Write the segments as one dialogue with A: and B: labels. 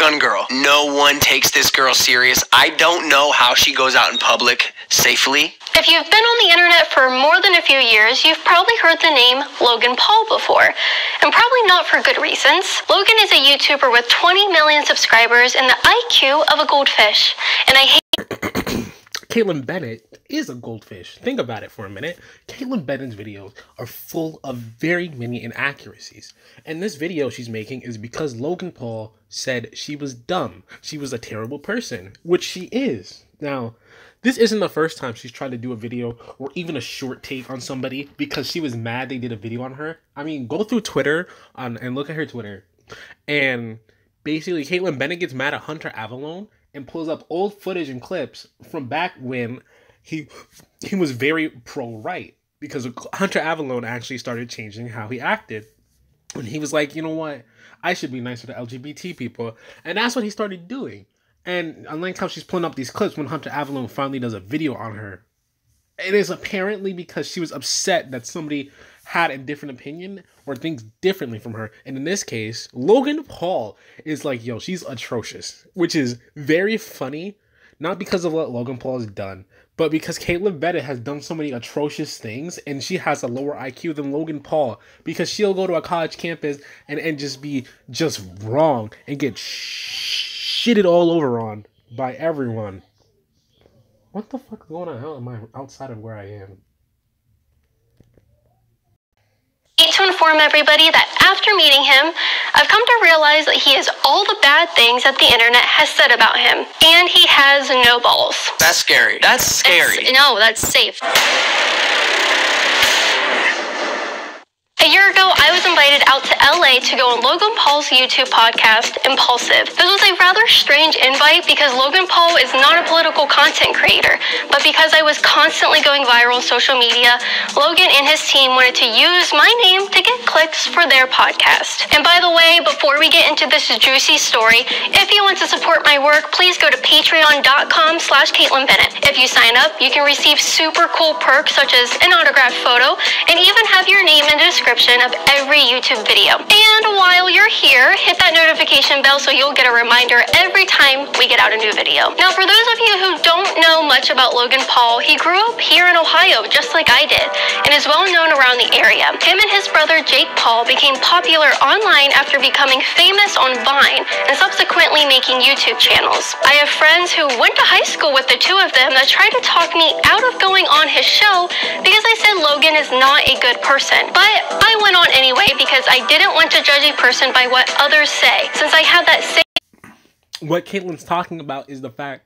A: gun girl. No one takes this girl serious. I don't know how she goes out in public safely.
B: If you've been on the internet for more than a few years, you've probably heard the name Logan Paul before. And probably not for good reasons. Logan is a YouTuber with 20 million subscribers and the IQ of a goldfish. And I hate
C: Kaitlin Bennett is a goldfish. Think about it for a minute. Kaitlin Bennett's videos are full of very many inaccuracies. And this video she's making is because Logan Paul said she was dumb. She was a terrible person, which she is. Now, this isn't the first time she's tried to do a video or even a short take on somebody because she was mad they did a video on her. I mean, go through Twitter on, and look at her Twitter. And basically, Kaitlin Bennett gets mad at Hunter Avallone and pulls up old footage and clips from back when he he was very pro right because Hunter Avallone actually started changing how he acted. And he was like, you know what? I should be nicer to LGBT people. And that's what he started doing. And I like how she's pulling up these clips when Hunter Avallone finally does a video on her. It is apparently because she was upset that somebody had a different opinion or thinks differently from her. And in this case, Logan Paul is like, yo, she's atrocious, which is very funny, not because of what Logan Paul has done, but because Kaitlin Bennett has done so many atrocious things and she has a lower IQ than Logan Paul because she'll go to a college campus and, and just be just wrong and get shitted all over on by everyone. What the fuck is going on? How am I outside of where I am?
B: Need to inform everybody that after meeting him, I've come to realize that he is all the bad things that the internet has said about him. And he has no balls.
A: That's scary. That's scary.
B: It's- no, that's safe. A year ago, I was invited out to LA to go on Logan Paul's YouTube podcast, Impulsive. This was a rather strange invite because Logan Paul is not a political content creator, but because I was constantly going viral on social media, Logan and his team wanted to use my name to get clicks for their podcast. And by the way, before we get into this juicy story, if you want to support my work, please go to patreon.com slash Kaitlin Bennett. If you sign up, you can receive super cool perks such as an autographed photo and even have your name in the description of every YouTube video. And while you're here, hit that notification bell so you'll get a reminder every time we get out a new video. Now, for those of you who don't know much about Logan Paul, he grew up here in Ohio, just like I did, and is well known around the area. Him and his brother Jake Paul became popular online after becoming famous on Vine and subsequently making YouTube channels. I have friends who went to high school with the two of them that tried to talk me out of going on his show because I said Logan is not a good person. But I went on anyway because I didn't want to judge a person by what others say, since I have that same
C: what Kaitlin's talking about is the fact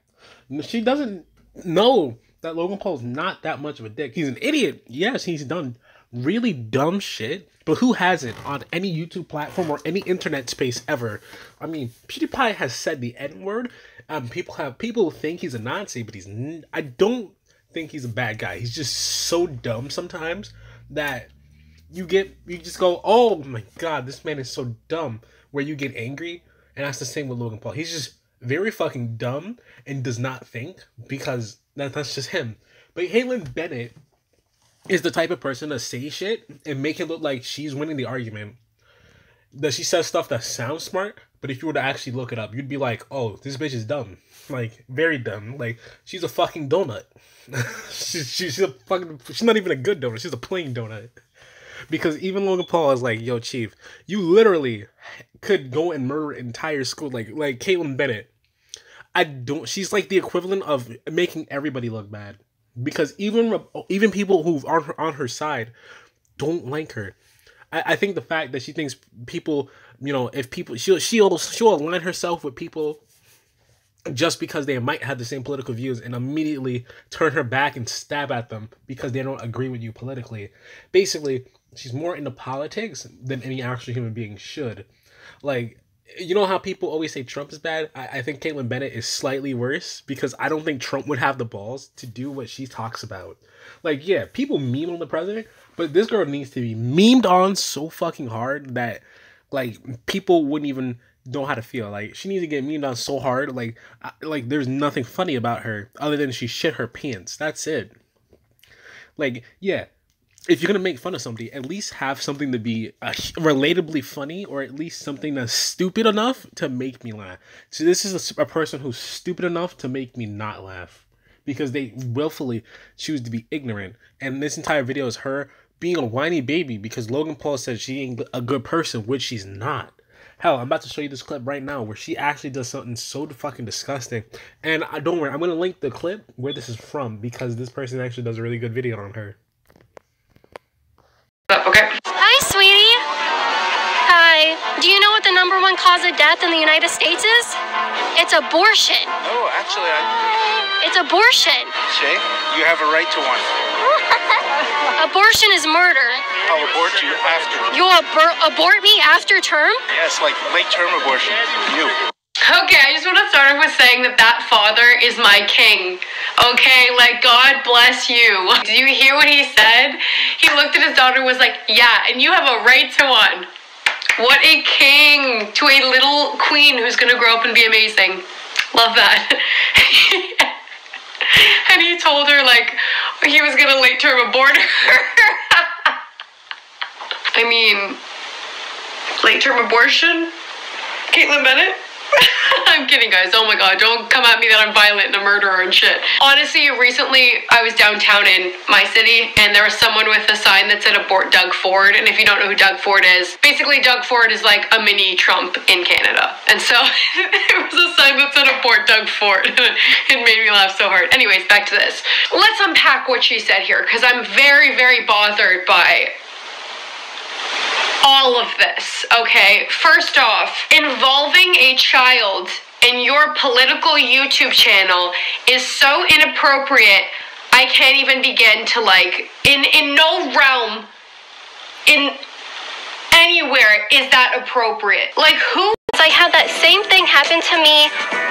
C: she doesn't know that Logan Paul's not that much of a dick. He's an idiot. Yes, he's done really dumb shit, but who hasn't on any YouTube platform or any internet space ever? I mean, PewDiePie has said the N word. Um, people have people think he's a Nazi, but he's. I don't think he's a bad guy. He's just so dumb sometimes that you get you just go, oh my god, this man is so dumb. Where you get angry, and that's the same with Logan Paul. He's just very fucking dumb and does not think because that, that's just him. But Kaitlin Bennett is the type of person to say shit and make it look like she's winning the argument. That she says stuff that sounds smart, but if you were to actually look it up, you'd be like, oh, this bitch is dumb. Like, very dumb. Like, she's a fucking donut. she's, she's a fucking, she's not even a good donut. She's a plain donut. Because even Logan Paul is like, yo, Chief, you literally could go and murder entire school. Like, like Kaitlin Bennett. I don't, she's like the equivalent of making everybody look bad. Because even, even people who are on her, side don't like her. I, I think the fact that she thinks people, you know, if people she'll she'll she'll align herself with people just because they might have the same political views and immediately turn her back and stab at them because they don't agree with you politically. Basically, she's more into politics than any actual human being should. Like, you know how people always say Trump is bad? I, I think Kaitlin Bennett is slightly worse because I don't think Trump would have the balls to do what she talks about. Like, yeah, people meme on the president, but this girl needs to be memed on so fucking hard that like people wouldn't even know how to feel. Like she needs to get memed on so hard. Like I- like there's nothing funny about her other than she shit her pants. That's it. Like yeah, if you're gonna make fun of somebody, at least have something to be uh, relatably funny, or at least something that's stupid enough to make me laugh. So this is a, a person who's stupid enough to make me not laugh because they willfully choose to be ignorant. And this entire video is her being a whiny baby because Logan Paul said she ain't a good person, which she's not. Hell, I'm about to show you this clip right now where she actually does something so fucking disgusting. And I don't worry, I'm gonna link the clip where this is from because this person actually does a really good video on her.
D: Uh, okay.
B: Hi, sweetie. Hi. Do you know what the number one cause of death in the United States is? It's abortion.
E: No, actually, I,
B: It's abortion.
E: Shay, you have a right to one.
B: Abortion is murder.
E: I'll abort you after.
B: You'll abor- abort me after term?
E: Yes, like late term abortion. You.
D: Okay, I just want to start off with saying that that father is my king. Okay, like God bless you. Do you hear what he said? He looked at his daughter and was like, "Yeah, and you have a right to one." What a king to a little queen who's gonna grow up and be amazing. Love that. and he told her like he was gonna late term abort her. I mean, late term abortion. Kaitlin Bennett. I'm kidding, guys. Oh my god, don't come at me that I'm violent and a murderer and shit. Honestly, recently I was downtown in my city and there was someone with a sign that said abort Doug Ford. And if you don't know who Doug Ford is, basically Doug Ford is like a mini Trump in Canada. And so there was a sign that said abort Doug Ford. it made me laugh so hard. Anyways, back to this. Let's unpack what she said here because I'm very, very bothered by all of this, okay? First off, involving a child in your political YouTube channel is so inappropriate. I can't even begin to like in in no realm in anywhere is that appropriate. Like who
B: I had that same thing happen to me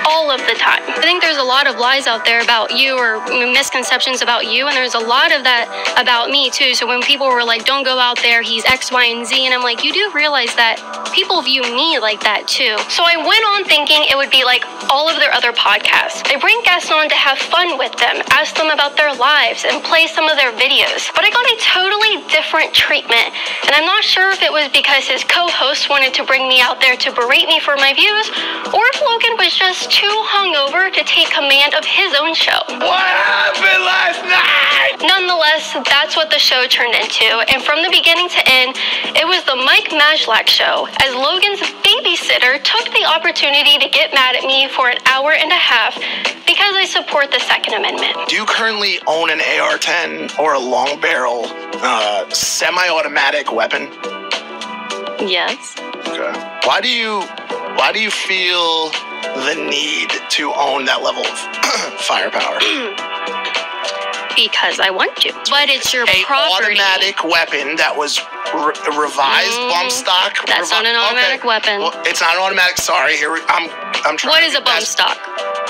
B: all of the time. I think there's a lot of lies out there about you or misconceptions about you, and there's a lot of that about me too. So when people were like, don't go out there, he's X, Y, and Z, and I'm like, you do realize that people view me like that too. So I went on thinking it would be like all of their other podcasts. They bring guests on to have fun with them, ask them about their lives, and play some of their videos. But I got a totally different treatment, and I'm not sure if it was because his co host wanted to bring me out there to berate me for my views, or if Logan was just too hungover to take command of his own show.
E: What happened last night?
B: Nonetheless, that's what the show turned into, and from the beginning to end, it was the Mike Majlak show, as Logan's babysitter took the opportunity to get mad at me for an hour and a half because I support the Second Amendment.
F: Do you currently own an AR-10 or a long barrel uh, semi-automatic weapon?
B: Yes.
F: Okay. Why do you why do you feel the need to own that level of firepower?
B: Because I want to. But it's your
F: a
B: property.
F: automatic weapon that was re- revised
B: Mm,
F: bump stock.
B: that's not an automatic weapon.
F: Well, it's not an automatic. Sorry, here we, I'm. I'm trying.
B: What is a
F: get
B: bump stock?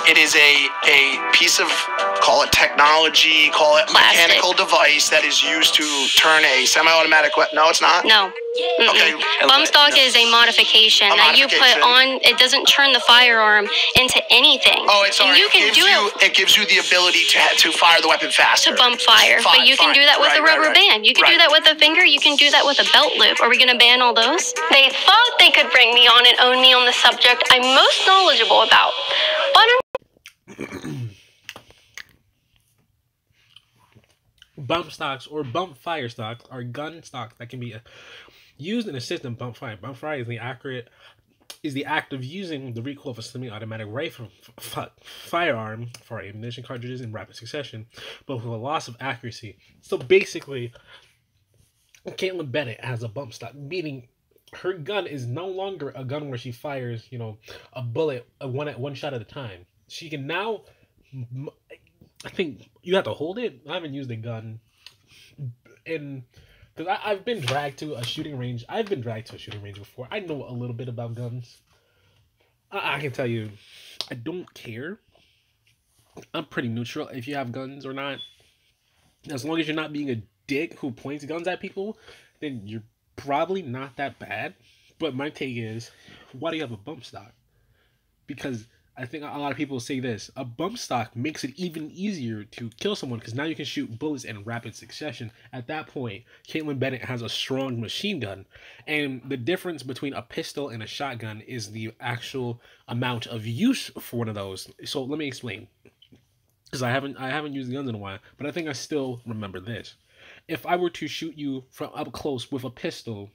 F: It is a a piece of call it technology, call it
B: Plastic.
F: mechanical device that is used to turn a semi-automatic weapon. No, it's not.
B: No. Mm-mm.
F: Okay.
B: Bump stock is a modification
F: A
B: that you put on. It doesn't turn the firearm into anything.
F: Oh, it's
B: and
F: sorry.
B: you can
F: gives
B: do
F: you,
B: it
F: it gives you the ability to to fire the weapon faster.
B: to bump fire,
F: Fine,
B: but you can do that with
F: Right,
B: a rubber
F: right.
B: band. You can do that with a finger. You can do that with a belt loop. Are we going to ban all those? They thought they could bring me on and own me on the subject I'm most knowledgeable about, but
C: Bump stocks or bump fire stocks are gun stocks that can be uh, used in assist system bump fire. Bump fire is the accurate is the act of using the recoil of a semi-automatic rifle firearm for ammunition cartridges in rapid succession, but with a loss of accuracy. So basically, Kaitlin Bennett has a bump stock, meaning her gun is no longer a gun where she fires, you know, a bullet a one at one shot at a time. She can now, I think you have to hold it. I haven't used a gun, and because I've been dragged to a shooting range. I've been dragged to a shooting range before. I know a little bit about guns. I, I can tell you, I don't care. I'm pretty neutral if you have guns or not. As long as you're not being a dick who points guns at people, then you're probably not that bad. But my take is, why do you have a bump stock? Because I think a lot of people say this. A bump stock makes it even easier to kill someone because now you can shoot bullets in rapid succession. At that point, Kaitlin Bennett has a strong machine gun. And the difference between a pistol and a shotgun is the actual amount of use for one of those. So let me explain. Because I haven't I haven't used guns in a while, but I think I still remember this. If I were to shoot you from up close with a pistol,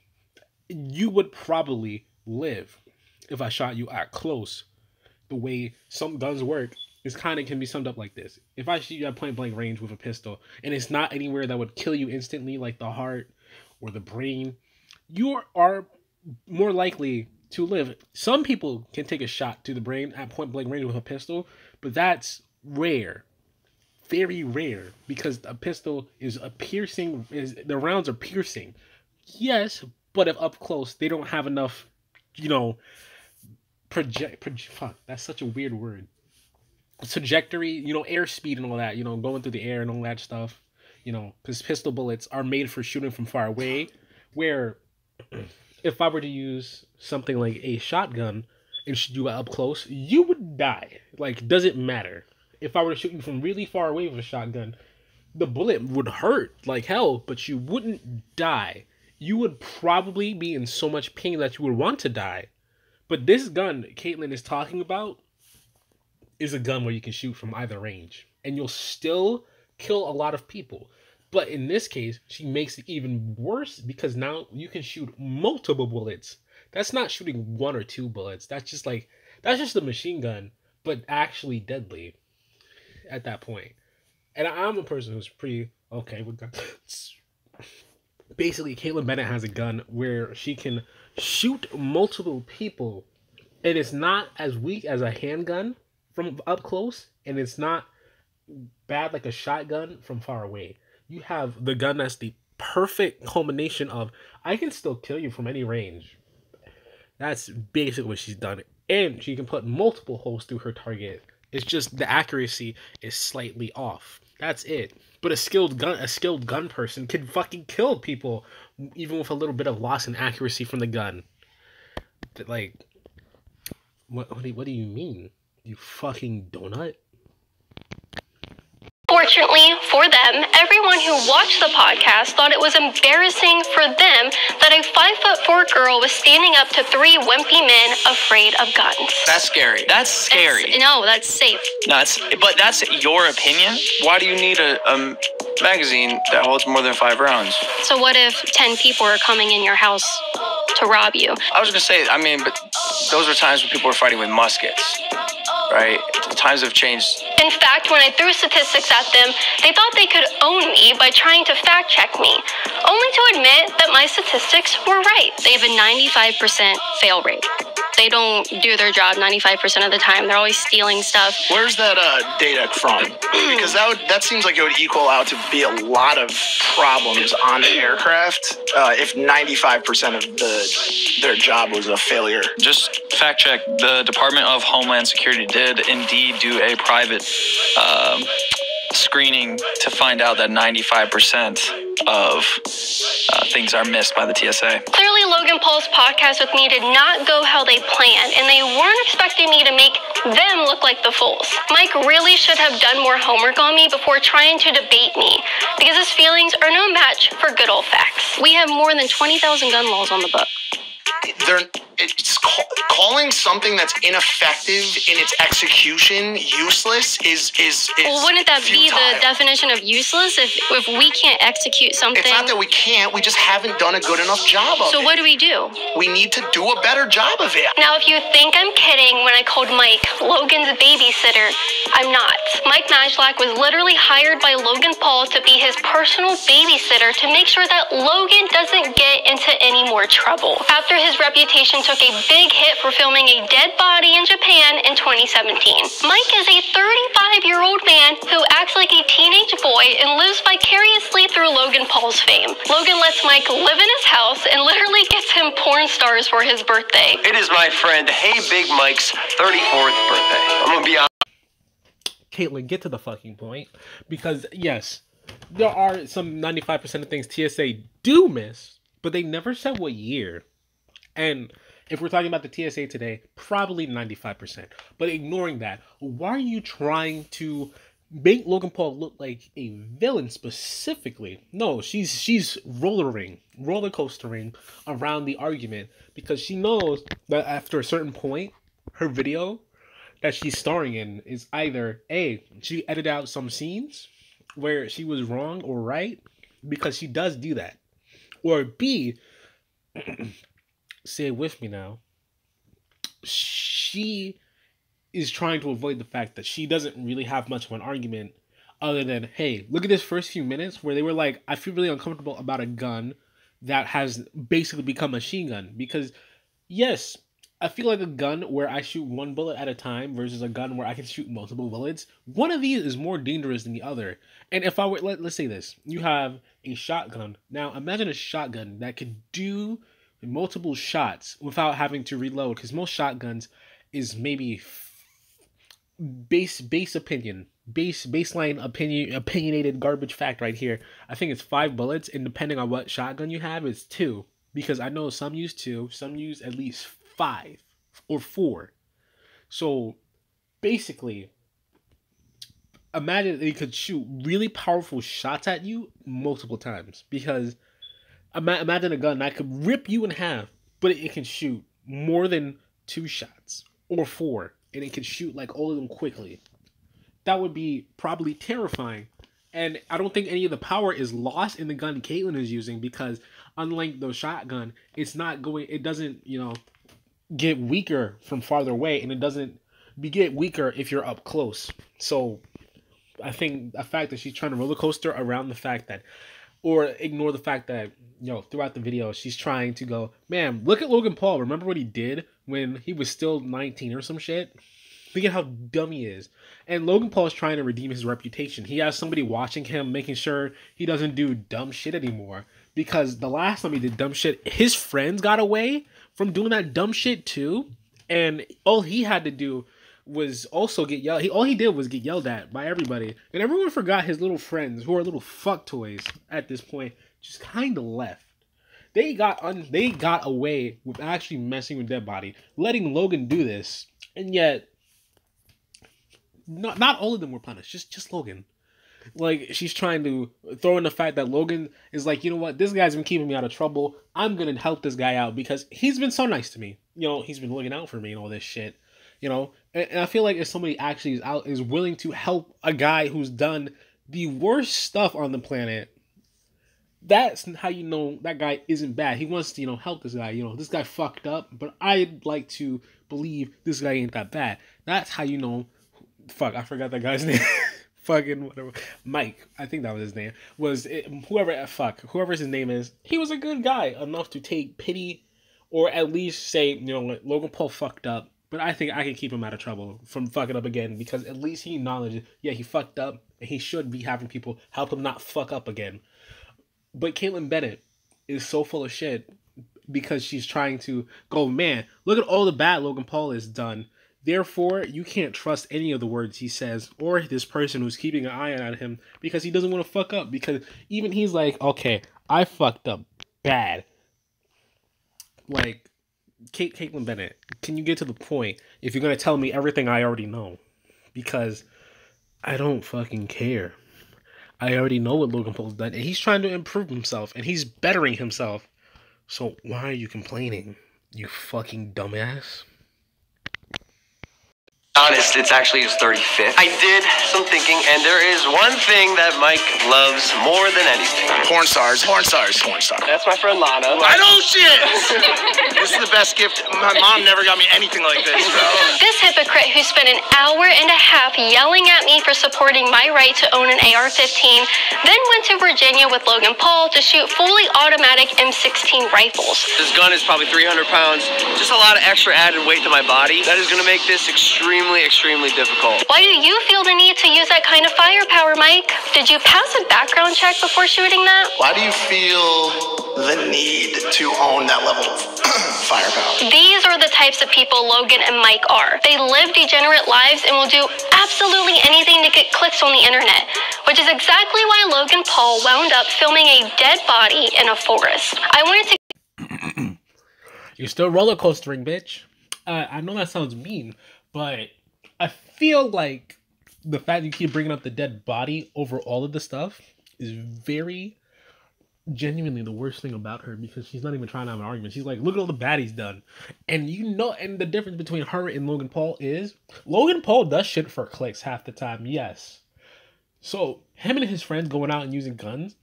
C: you would probably live if I shot you at close the way some guns work is kind of can be summed up like this. If I shoot you at point blank range with a pistol and it's not anywhere that would kill you instantly, like the heart or the brain, you are more likely to live. Some people can take a shot to the brain at point blank range with a pistol, but that's rare. Very rare because a pistol is a piercing is the rounds are piercing. Yes, but if up close they don't have enough, you know, project, project fuck that's such a weird word. Trajectory you know airspeed and all that you know going through the air and all that stuff you know because pistol bullets are made for shooting from far away where if i were to use something like a shotgun and shoot you up close you would die. Like does it matter? If i were to shoot you from really far away with a shotgun the bullet would hurt like hell but you wouldn't die. You would probably be in so much pain that you would want to die but this gun Kaitlin is talking about is a gun where you can shoot from either range and you'll still kill a lot of people. But in this case, she makes it even worse because now you can shoot multiple bullets. That's not shooting one or two bullets. That's just like that's just a machine gun, but actually deadly at that point. And I'm a person who's pretty okay with guns. Basically, Kaitlin Bennett has a gun where she can shoot multiple people and it's not as weak as a handgun from up close and it's not bad like a shotgun from far away. You have the gun that's the perfect culmination of i can still kill you from any range. That's basically what she's done and she can put multiple holes through her target it's just the accuracy is slightly off that's it but a skilled gun a skilled gun person can fucking kill people even with a little bit of loss in accuracy from the gun. Like, what? What do, you, what do you mean? You fucking donut?
B: Fortunately for them, everyone who watched the podcast thought it was embarrassing for them that a five foot four girl was standing up to three wimpy men afraid of guns.
A: That's scary. That's scary.
B: It's- no, that's safe.
A: That's but that's your opinion. Why do you need a, a magazine that holds more than five rounds?
B: So what if ten people are coming in your house to rob you?
A: I was gonna say, I mean, but those were times when people were fighting with muskets, right? Times have changed.
B: In fact, when I threw statistics at them, they thought they could own me by trying to fact check me, only to admit that my statistics were right. They have a 95% fail rate. They don't do their job 95% of the time. They're always stealing stuff.
F: Where's that uh, data from? because that would that seems like it would equal out to be a lot of problems on the aircraft uh, if 95% of the their job was a failure.
G: just fact check the department of homeland security did indeed do a private um, screening to find out that 95% of uh, things are missed by the tsa
B: Clearly, Logan Paul's podcast with me did not go how they planned, and they weren't expecting me to make them look like the fools. Mike really should have done more homework on me before trying to debate me, because his feelings are no match for good old facts. We have more than 20,000 gun laws on the book.
F: They're it's ca- calling something that's ineffective in its execution useless is is, is
B: Well, wouldn't that be the definition of useless if, if we can't execute something?
F: It's not that we can't. We just haven't done a good enough job of
B: so
F: it.
B: what do we do?
F: we need to do a better job of it.
B: Now, if you think I'm kidding when I called Mike Logan's babysitter, I'm not. Mike Majlak was literally hired by Logan Paul to be his personal babysitter to make sure that Logan doesn't get into any more trouble. After his reputation took a big hit for filming a dead body in Japan in 2017. Mike is a 35 year old man who acts like a teenage boy and lives vicariously through Logan Paul's fame. Logan lets Mike live in his house and literally gets him porn stars for his birthday.
A: It is my friend Hey Big Mike's 34th birthday. I'm gonna be honest.
C: Kaitlin, get to the fucking point. Because yes, there are some 95% of things TSA do miss, but they never said what year. And If we're talking about the TSA today, probably 95%. But ignoring that, why are you trying to make Logan Paul look like a villain specifically? No, she's she's rollering, roller coastering around the argument because she knows that after a certain point, her video that she's starring in is either A, she edited out some scenes where she was wrong or right, because she does do that. Or B, say it with me now, she is trying to avoid the fact that she doesn't really have much of an argument other than, hey, look at this first few minutes where they were like, I feel really uncomfortable about a gun that has basically become a machine gun. Because, yes, I feel like a gun where I shoot one bullet at a time versus a gun where I can shoot multiple bullets. One of these is more dangerous than the other. And if I were let, let's say this, you have a shotgun. Now imagine a shotgun that could do multiple shots without having to reload because most shotguns is maybe base base opinion base baseline opinion opinionated garbage fact right here. I think it's five bullets and depending on what shotgun you have it's two because i know some use two some use at least five or four. So basically imagine they could shoot really powerful shots at you multiple times because imagine a gun that could rip you in half but it can shoot more than two shots or four and it can shoot like all of them quickly. That would be probably terrifying and i don't think any of the power is lost in the gun kaitlin is using because unlike the shotgun it's not going it doesn't you know get weaker from farther away and it doesn't be get weaker if you're up close. So I think the fact that she's trying to roller coaster around the fact that, or ignore the fact that, you know, throughout the video, she's trying to go, man, look at Logan Paul. Remember what he did when he was still 19 or some shit? Look at how dumb he is. And Logan Paul is trying to redeem his reputation. He has somebody watching him, making sure he doesn't do dumb shit anymore. Because the last time he did dumb shit, his friends got away from doing that dumb shit too. And all he had to do was also get yelled. He all he did was get yelled at by everybody, and everyone forgot his little friends who are little fuck toys at this point. Just kind of left. They got un, they got away with actually messing with Dead Body, letting Logan do this, and yet not not all of them were punished. Just just Logan. Like she's trying to throw in the fact that Logan is like, you know what, this guy's been keeping me out of trouble. I'm gonna help this guy out because he's been so nice to me. You know, he's been looking out for me and all this shit you know? And, and, i feel like if somebody actually is out is willing to help a guy who's done the worst stuff on the planet that's how you know that guy isn't bad. He wants to you know help this guy. You know this guy fucked up but i'd like to believe this guy ain't that bad. That's how you know fuck i forgot that guy's name. Fucking whatever. Mike i think that was his name. Was it, whoever uh, fuck whoever his name is he was a good guy enough to take pity or at least say you know logan paul fucked up but I think I can keep him out of trouble from fucking up again because at least he acknowledges, yeah, he fucked up and he should be having people help him not fuck up again. But Kaitlin Bennett is so full of shit because she's trying to go, man, look at all the bad Logan Paul has done. Therefore, you can't trust any of the words he says or this person who's keeping an eye on him because he doesn't want to fuck up. Because even he's like, okay, I fucked up bad. Like, Kate Kaitlin Bennett, can you get to the point if you're gonna tell me everything I already know? Because I don't fucking care. I already know what Logan Paul's done, and he's trying to improve himself, and he's bettering himself. So why are you complaining, you fucking dumbass?
A: Honest, it's actually his 35th. I did some thinking, and there is one thing that Mike loves more than anything.
F: Porn stars, porn stars, porn stars.
A: That's my friend Lana.
F: I know shit. this is the best gift. My mom never got me anything like this, bro.
B: This hypocrite who spent an hour and a half yelling at me for supporting my right to own an AR 15 then went to Virginia with Logan Paul to shoot fully automatic M16 rifles.
A: This gun is probably 300 pounds. Just a lot of extra added weight to my body. That is going to make this extremely, extremely difficult.
B: Why do you feel the need to use that kind of firepower, Mike? Did you pass a background check before shooting that?
F: Why do you feel the need to own that level of firepower?
B: These are the types of people Logan and Mike are. They live degenerate lives and will do absolutely anything to get clicks on the internet, which is exactly why Logan Paul wound up filming a dead body in a forest. I wanted to
C: You're still roller coastering, bitch. Uh, I know that sounds mean, but I feel like the fact you keep bringing up the dead body over all of the stuff is very genuinely the worst thing about her because she's not even trying to have an argument. She's like, look at all the bad he's done. And you know, and the difference between her and Logan Paul is Logan Paul does shit for clicks half the time, yes. So him and his friends going out and using guns,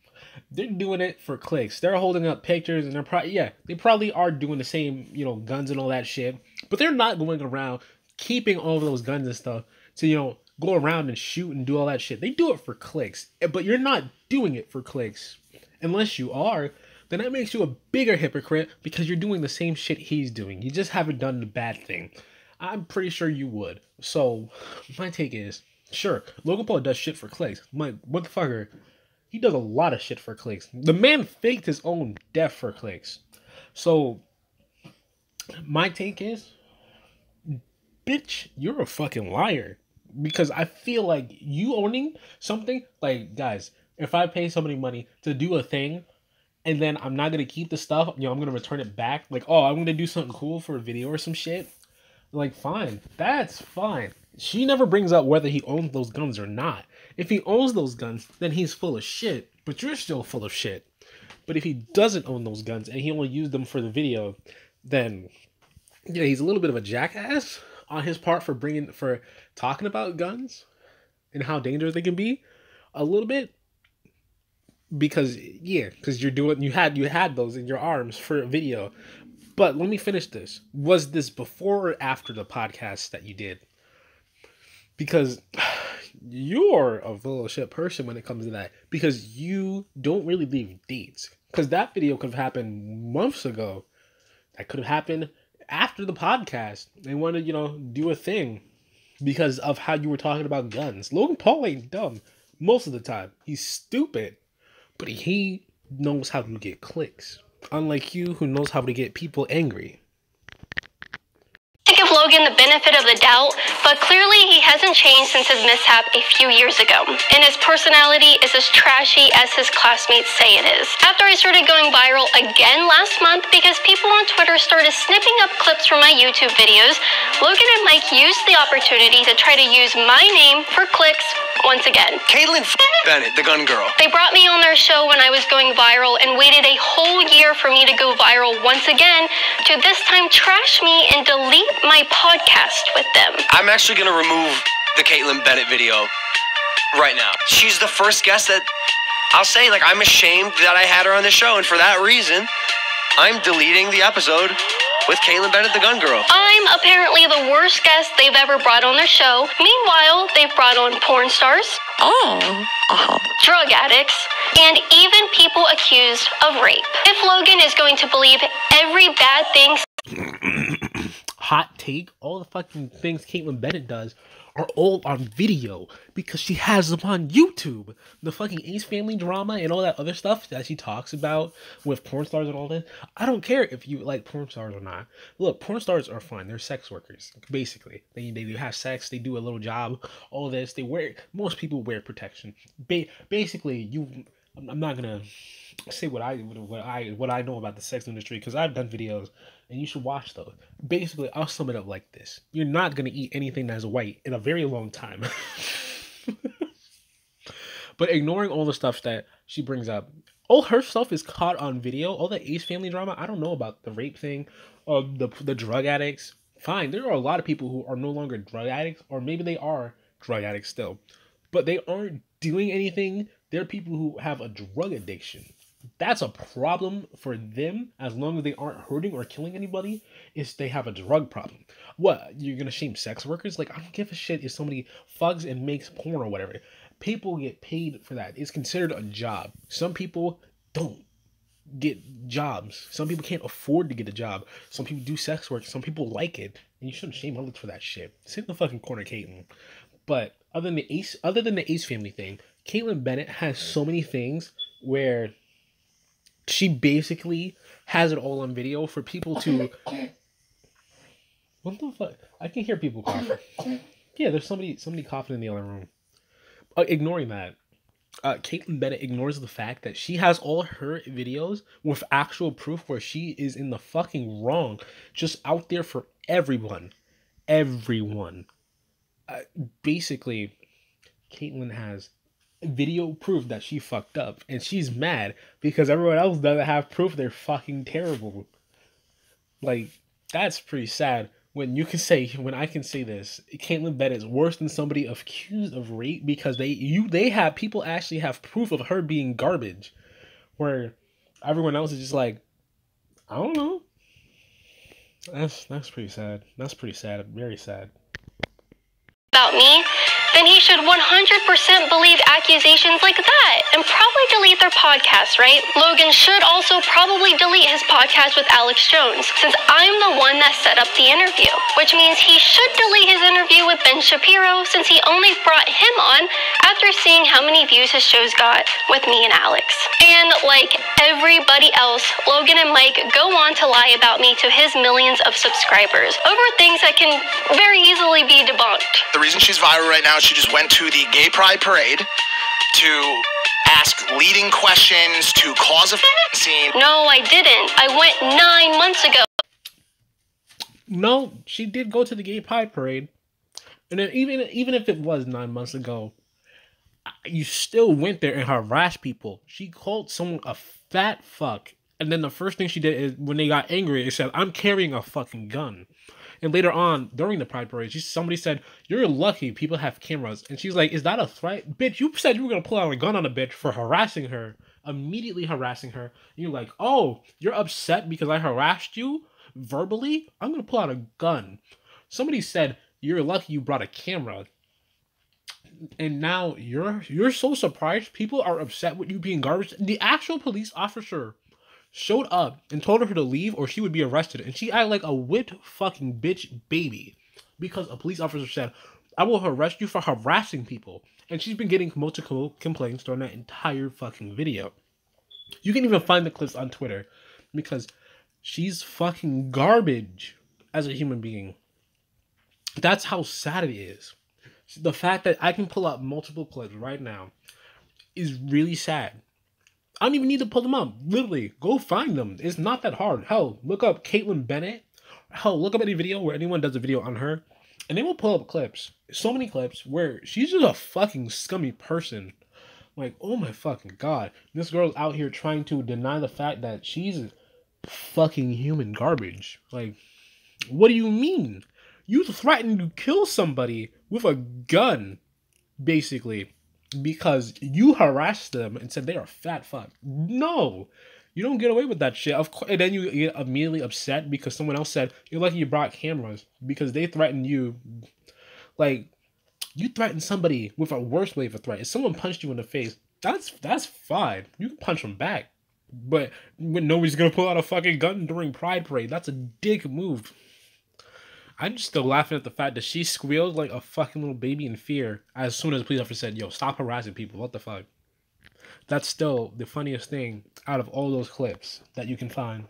C: they're doing it for clicks. They're holding up pictures and they're probably yeah, they probably are doing the same, you know, guns and all that shit. But they're not going around keeping all those guns and stuff to, you know, go around and shoot and do all that shit. They do it for clicks. Eh, but you're not doing it for clicks. Unless you are, then that makes you a bigger hypocrite because you're doing the same shit he's doing. You just haven't done the bad thing. I'm pretty sure you would. So, my take is sure, Logan Paul does shit for clicks. My motherfucker, he does a lot of shit for clicks. The man faked his own death for clicks. So, my take is, bitch, you're a fucking liar. Because I feel like you owning something, like, guys, if I pay somebody money to do a thing and then I'm not gonna keep the stuff, you know, I'm gonna return it back. Like, oh, I'm gonna do something cool for a video or some shit. Like, fine, that's fine. She never brings up whether he owns those guns or not. If he owns those guns, then he's full of shit. But you're still full of shit. But if he doesn't own those guns and he only used them for the video, then yeah, he's a little bit of a jackass on his part for bringing for talking about guns and how dangerous they can be. A little bit, because yeah, because you're doing you had you had those in your arms for a video. But let me finish this. Was this before or after the podcast that you did? Because you're a full shit person when it comes to that. Because you don't really leave dates. Because that video could have happened months ago. That could have happened after the podcast. They want to, you know, do a thing because of how you were talking about guns. Logan Paul ain't dumb most of the time. He's stupid but he knows how to get clicks. Unlike you, who knows how to get people angry.
B: Logan the benefit of the doubt, but clearly he hasn't changed since his mishap a few years ago, and his personality is as trashy as his classmates say it is. After I started going viral again last month because people on Twitter started snipping up clips from my YouTube videos, Logan and Mike used the opportunity to try to use my name for clicks once again.
A: Kaitlin Bennett, the gun girl.
B: They brought me on their show when I was going viral and waited a whole year for me to go viral once again to this time trash me and delete my podcast with them.
A: I'm actually gonna remove the Kaitlin Bennett video right now. She's the first guest that I'll say, like, I'm ashamed that I had her on the show, and for that reason, I'm deleting the episode with Kaitlin Bennett, the gun girl.
B: I'm apparently the worst guest they've ever brought on their show. Meanwhile, they've brought on porn stars.
H: Oh. Uh-huh.
B: Drug addicts. And even people accused of rape. If Logan is going to believe every bad thing
C: Hot take, all the fucking things Kaitlin Bennett does are all on video because she has them on YouTube. The fucking Ace Family drama and all that other stuff that she talks about with porn stars and all that. I don't care if you like porn stars or not. Look, porn stars are fine. They're sex workers, basically. They they have sex. They do a little job. All this. They wear. Most people wear protection. Ba- basically, you. I'm not gonna say what I what I what I know about the sex industry because I've done videos and you should watch those. Basically, I'll sum it up like this: You're not gonna eat anything that's white in a very long time. but ignoring all the stuff that she brings up, all her stuff is caught on video. All the Ace family drama, I don't know about the rape thing, or the the drug addicts. Fine, there are a lot of people who are no longer drug addicts, or maybe they are drug addicts still, but they aren't doing anything. They're people who have a drug addiction that's a problem for them as long as they aren't hurting or killing anybody is they have a drug problem. What you're gonna shame sex workers? Like i don't give a shit if somebody fucks and makes porn or whatever. People get paid for that. It's considered a job. Some people don't get jobs. Some people can't afford to get a job. Some people do sex work. Some people like it. And you shouldn't shame others for that shit. Sit in the fucking corner Kaitlin. but other than the ace other than the ace family thing Kaitlin Bennett has so many things where she basically has it all on video for people to. What the fuck? I can hear people coughing. Yeah, there's somebody somebody coughing in the other room. Uh, ignoring that, uh, Kaitlin Bennett ignores the fact that she has all her videos with actual proof where she is in the fucking wrong, just out there for everyone, everyone. Uh, basically, Kaitlin has video proof that she fucked up, and she's mad because everyone else doesn't have proof they're fucking terrible. Like that's pretty sad when you can say when I can say this, Kaitlin Bennett is worse than somebody accused of rape because they you they have people actually have proof of her being garbage, where everyone else is just like, I don't know. That's that's pretty sad. That's pretty sad. Very sad.
B: about me, then he should 100% believe accusations like that and probably delete their podcast, right? Logan should also probably delete his podcast with Alex Jones, since I'm the one that set up the interview, which means he should delete his interview with Ben Shapiro since he only brought him on after seeing how many views his shows got with me and Alex. And like everybody else, Logan and Mike go on to lie about me to his millions of subscribers over things that can very easily be debunked.
F: The reason she's viral right now she just went to the Gay Pride Parade to ask leading questions, to cause a scene.
B: No, I didn't. I went nine months ago.
C: No, she did go to the gay pride parade, and then even even if it was nine months ago, you still went there and harassed people. She called someone a fat fuck, and then the first thing she did is when they got angry, it said, "I'm carrying a fucking gun." And later on, during the pride parade, she, somebody said, "You're lucky people have cameras," and she's like, "Is that a threat, bitch? You said you were gonna pull out a gun on a bitch for harassing her." Immediately harassing her, and you're like, "Oh, you're upset because I harassed you verbally? I'm gonna pull out a gun." Somebody said, "You're lucky you brought a camera." and now you're you're so surprised people are upset with you being garbage the actual police officer showed up and told her to leave or she would be arrested. And she acted like a whipped fucking bitch baby because a police officer said i will arrest you for harassing people. And she's been getting multiple complaints during that entire fucking video. You can even find the clips on twitter because she's fucking garbage as a human being. That's how sad it is. The fact that I can pull up multiple clips right now is really sad. I don't even need to pull them up. Literally, go find them. It's not that hard. Hell, look up Kaitlin Bennett. Hell, look up any video where anyone does a video on her, and they will pull up clips. So many clips where she's just a fucking scummy person. Like, oh my fucking god, this girl's out here trying to deny the fact that she's fucking human garbage. Like, what do you mean? You threatened to kill somebody with a gun, basically, because you harassed them and said they are fat fuck. No, you don't get away with that shit. Of course, and then you get immediately upset because someone else said you're lucky you brought cameras because they threatened you. Like, you threatened somebody with a worse way of threat. If someone punched you in the face, that's that's fine. You can punch them back. But when nobody's gonna pull out a fucking gun during Pride Parade, that's a dick move. I'm just still laughing at the fact that she squealed like a fucking little baby in fear as soon as the police officer said, "Yo, stop harassing people." What the fuck? That's still the funniest thing out of all those clips that you can find.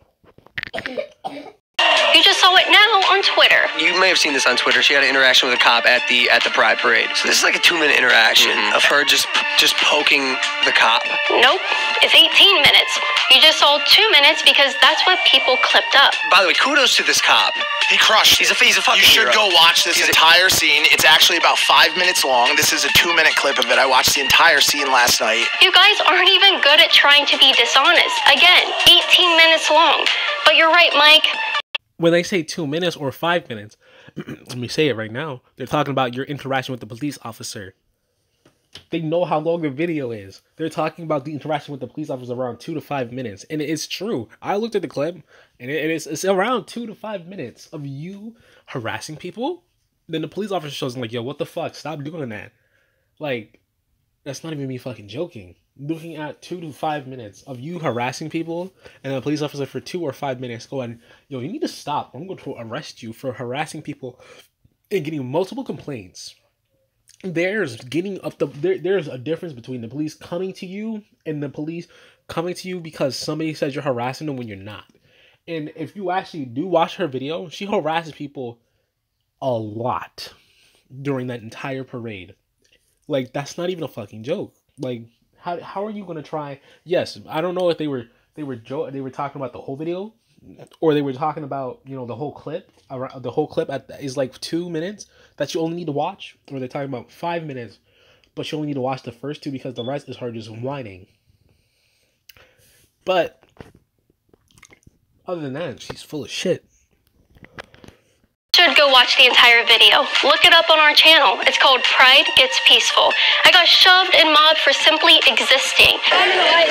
B: You just saw it on Twitter.
A: You may have seen this on Twitter. She had an interaction with a cop at the at the Pride Parade. So this is like a two minute interaction
C: Mm-hmm.
A: of her just just poking the cop.
B: Nope, it's 18 minutes. You just saw two minutes because that's what people clipped up.
A: By the way, kudos to this cop.
F: He crushed.
A: He's a he's a fucking
F: You should
A: hero.
F: go watch this
A: He's a-
F: entire scene. It's actually about five minutes long. This is a two minute clip of it. I watched the entire scene last night.
B: You guys aren't even good at trying to be dishonest. Again, 18 minutes long. But you're right, Mike.
C: When they say two minutes or five minutes, let me say it right now. They're talking about your interaction with the police officer. They know how long the video is. They're talking about the interaction with the police officer around two to five minutes, and it's true. I looked at the clip, and it is it's around two to five minutes of you harassing people. Then the police officer shows them like, "Yo, what the fuck? Stop doing that!" Like, that's not even me fucking joking. Looking at two to five minutes of you harassing people, and a police officer for two or five minutes going, "Yo, you need to stop. I'm going to arrest you for harassing people and getting multiple complaints." There's getting up the there, there's a difference between the police coming to you and the police coming to you because somebody says you're harassing them when you're not. And if you actually do watch her video, she harasses people a lot during that entire parade. Like that's not even a fucking joke. Like How how are you gonna try? Yes, I don't know if they were they were jo- they were talking about the whole video, or they were talking about you know the whole clip. The whole clip at is like two minutes that you only need to watch, or they're talking about five minutes, but you only need to watch the first two because the rest is her just whining. But other than that, she's full of shit.
B: Should go watch the entire video. Look it up on our channel. It's called Pride Gets Peaceful. I got shoved and mobbed for simply existing.
I: I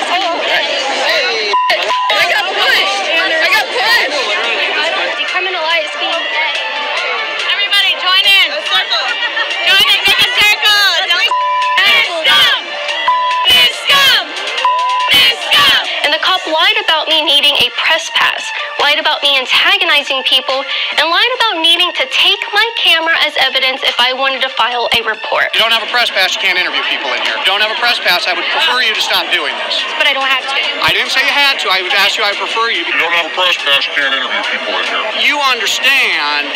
I: got pushed. I got pushed.
B: Decriminalize being gay.
I: Everybody, join in. Join in. Make a circle. This scum. This scum. This scum.
B: And the cop lied about me needing a press pass, lied about me antagonizing people, and lied about needing to take my camera as evidence if I wanted to file a report.
J: You don't have a press pass, you can't interview people in here. Don't have a press pass, I would prefer you to stop doing this.
B: But I don't have to.
J: I didn't say you had to, I would ask you, I prefer you.
E: You don't have a press pass, you can't interview people in here.
J: You understand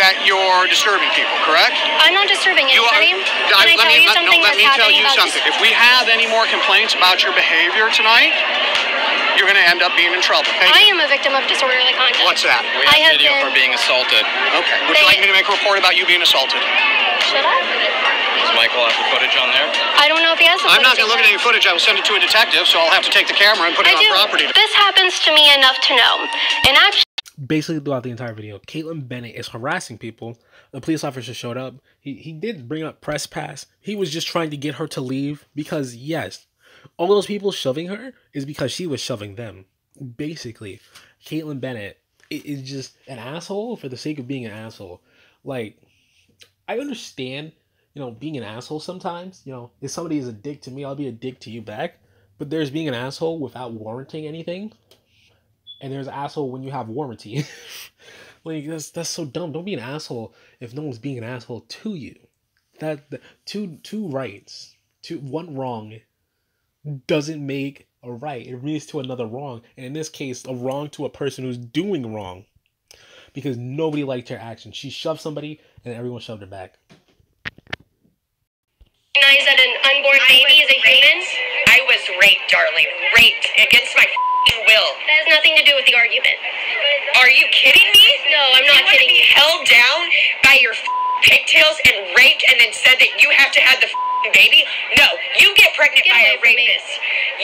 J: that you're disturbing people, correct?
B: I'm not disturbing
J: You are-
B: anybody.
J: I-
B: Can I
J: let
B: tell
J: me,
B: you
J: let-
B: something
J: no, let me tell you something.
B: this?
J: If we have any more complaints about your behavior tonight, you're going to end up being in trouble. Hey,
B: I am a victim of disorderly conduct.
J: what's that?
G: We
B: I
G: have
B: have
G: video
B: been-
G: for being assaulted.
J: Okay. Would you like me to make a report about you being assaulted?
B: Should I?
G: Does Michael have the footage on there?
B: I don't know if he has the
J: I'm not going to look at any footage. I will send it to a detective, so I'll have to take the camera and put it
B: I
J: on
B: do.
J: property.
B: This happens to me enough to know. And actually,
C: basically throughout the entire video, Kaitlin Bennett is harassing people. The police officer showed up. He he did bring up press pass. He was just trying to get her to leave because yes, all those people shoving her is because she was shoving them. Basically, Kaitlin Bennett is just an asshole for the sake of being an asshole. Like, I understand, you know, being an asshole sometimes. You know, if somebody is a dick to me, I'll be a dick to you back. But there's being an asshole without warranting anything and there's an asshole when you have warranty. like that's that's so dumb. Don't be an asshole if no one's being an asshole to you. That, that two two rights, two one wrong doesn't make a right. It leads to another wrong, and in this case, a wrong to a person who's doing wrong, because nobody liked her action. She shoved somebody, and everyone shoved her back.
B: recognize that an unborn baby is a human.
I: I was raped, darling. Raped against my f***ing will.
B: That has nothing to do with the argument.
I: Are you kidding me?
B: No, I'm not
I: wanna
B: kidding you.
I: held down by your f- pigtails and raped and then said that you have to have the f***ing baby? No, you get pregnant
B: Get
I: by
B: away
I: a
B: from me.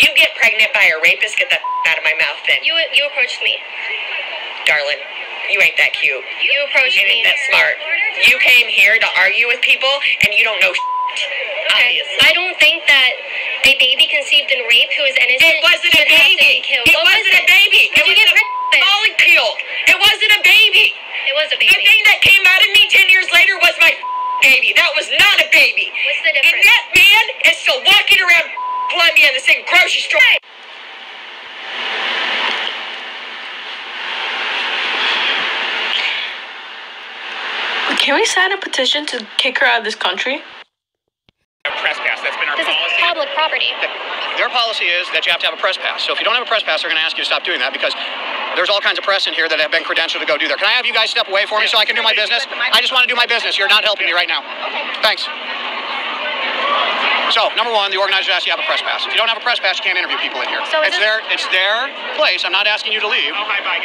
I: You get pregnant by a rapist. Get the f- out of my mouth then.
B: You you approached me.
I: darling, you ain't that cute.
B: You approached
I: You
B: me.
I: ain't that smart. You came here to argue with people and you don't know shit.
B: Okay.
I: Obviously.
B: I don't think that a baby conceived in rape who is innocent
I: It wasn't a
B: should have to
I: baby. It
B: What
I: wasn't
B: was
I: a baby. It was a molecule. It wasn't a baby.
B: It was a baby.
I: The thing that came out of me 10 years later was my baby. That was not a baby.
B: What's the difference?
I: And that man is still walking around Columbia in the same grocery store.
H: Can we sign a petition to kick her out of this country?
J: Press pass. That's been our
B: This is public property.
J: Their policy is that you have to have a press pass. So if you don't have a press pass, they're going to ask you to stop doing that because there's all kinds of press in here that have been credentialed to go do there. Can I have you guys step away for me so I can do my business? I just want to do my business. You're not helping me right now. Thanks. So, number one, the organizer asks you to have a press pass. If you don't have a press pass, you can't interview people in here.
B: So
J: it's their it's their place. I'm not asking you to leave,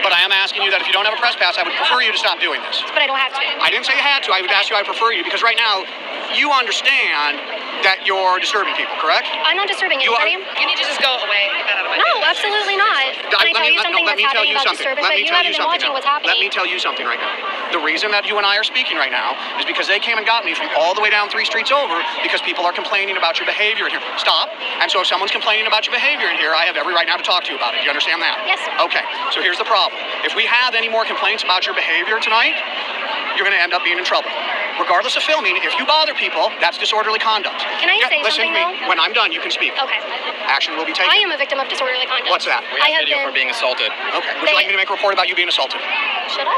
J: but I am asking you that if you don't have a press pass, I would prefer you to stop doing this.
B: But I don't have to.
J: I didn't say you had to. I would ask you. I prefer you because right now, you understand that you're disturbing people, correct?
B: I'm not disturbing
J: You are-
B: anybody.
I: You need to just go away. Get that out of my
B: No,
I: face.
B: absolutely not.
J: let
B: Can I tell
J: me,
B: you something
J: no, let
B: that's
J: me tell
B: happening
J: you
B: about
J: something.
B: disturbance?
J: Let
B: But
J: me
B: you
J: tell
B: haven't
J: you
B: been watching
J: now.
B: what's happening.
J: Let me tell you something right now. The reason that you and I are speaking right now is because they came and got me from all the way down three streets over because people are complaining about your behavior in here. Stop. And so if someone's complaining about your behavior in here, I have every right now to talk to you about it. Do you understand that?
B: Yes.
J: Okay. So here's the problem. If we have any more complaints about your behavior tonight, you're going to end up being in trouble. Regardless of filming, if you bother people, that's disorderly conduct.
B: Can I
J: Yeah,
B: say
J: listen
B: something,
J: to me.
B: though?
J: When I'm done, you can speak.
B: Okay.
J: Action will be taken.
B: I am a victim of disorderly conduct.
J: What's that?
G: We
B: I
G: have
B: have
G: video
B: been.
G: for being assaulted.
J: Okay. Would
B: They-
J: you like me to make a report about you being assaulted?
B: Should I?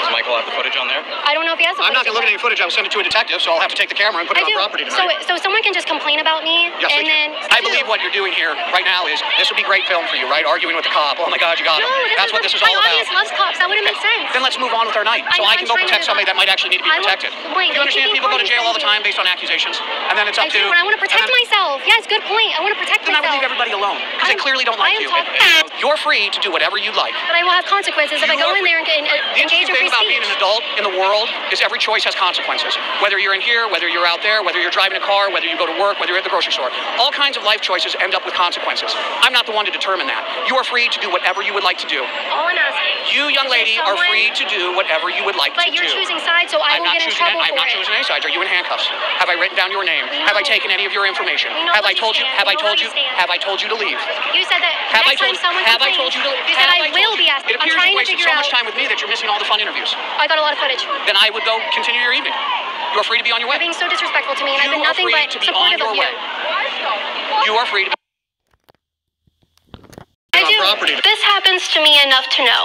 G: Does Michael have the footage on there?
B: I don't know if he has. the
J: I'm not going to look at any footage. I will send it to a detective, so I'll have to take the camera and put
B: I
J: it
B: do.
J: on property
B: So,
J: tonight.
B: so someone can just complain about me,
J: Yes,
B: and
J: they
B: then.
J: I believe what you're doing here right now is this would be great film for you, right? Arguing with the cop. Oh my God, you got
B: No,
J: him. That's what this is all about.
B: my
J: all
B: audience
J: about.
B: loves cops. That wouldn't make sense.
J: Then let's move on with our night,
B: I
J: so
B: know,
J: I can
B: I'm
J: go protect somebody that might actually need to be
B: I will-
J: protected.
B: Wait,
J: you
B: you're
J: understand people go to jail all the time based on accusations, and then it's up
B: I
J: to.
B: do, and I want to protect
J: then-
B: myself. Yes, good point. I want to protect
J: Then I would
B: myself.
J: leave everybody alone because they clearly don't
B: I
J: like you. You're free to do whatever you'd like.
B: But I will have consequences if I go in there and, and, uh,
J: The
B: and engage
J: interesting
B: in free
J: thing about being an adult in the world is every choice has consequences. Whether you're in here, whether you're out there, whether you're driving a car, whether you go to work, whether you're at the grocery store, all kinds of life choices end up with consequences. I'm not the one to determine that. You are free to do whatever you would like to do.
B: All I'm asking.
J: You, young lady, are free to do whatever you would like to do.
B: But you're choosing sides, so I
J: I'm
B: will
J: not
B: get in
J: choosing.
B: trouble
J: I'm not
B: it.
J: choosing any sides. Are you in handcuffs? Have I written down your name?
B: We
J: Have I taken any of your information?
B: know
J: Have I told you? Have I told you? Have I told you to leave?
B: You said that
J: Have I told?
B: time someone
J: Have I told you to?
B: You said
J: have
B: I will be asked.
J: It
B: I'm
J: appears
B: trying
J: you
B: to
J: wasted
B: figure
J: so much time with me that you're missing all the fun interviews.
B: I got a lot of footage.
J: Then I would go continue your evening. You are free to be on your way.
B: You're being so disrespectful to me, and I've
J: You
B: been
J: are
B: nothing
J: free
B: but
J: to be on
B: supportive
J: your
B: of you.
J: way. You are free to. be
B: I
J: on
B: do.
J: Property.
B: This happens to me enough to know.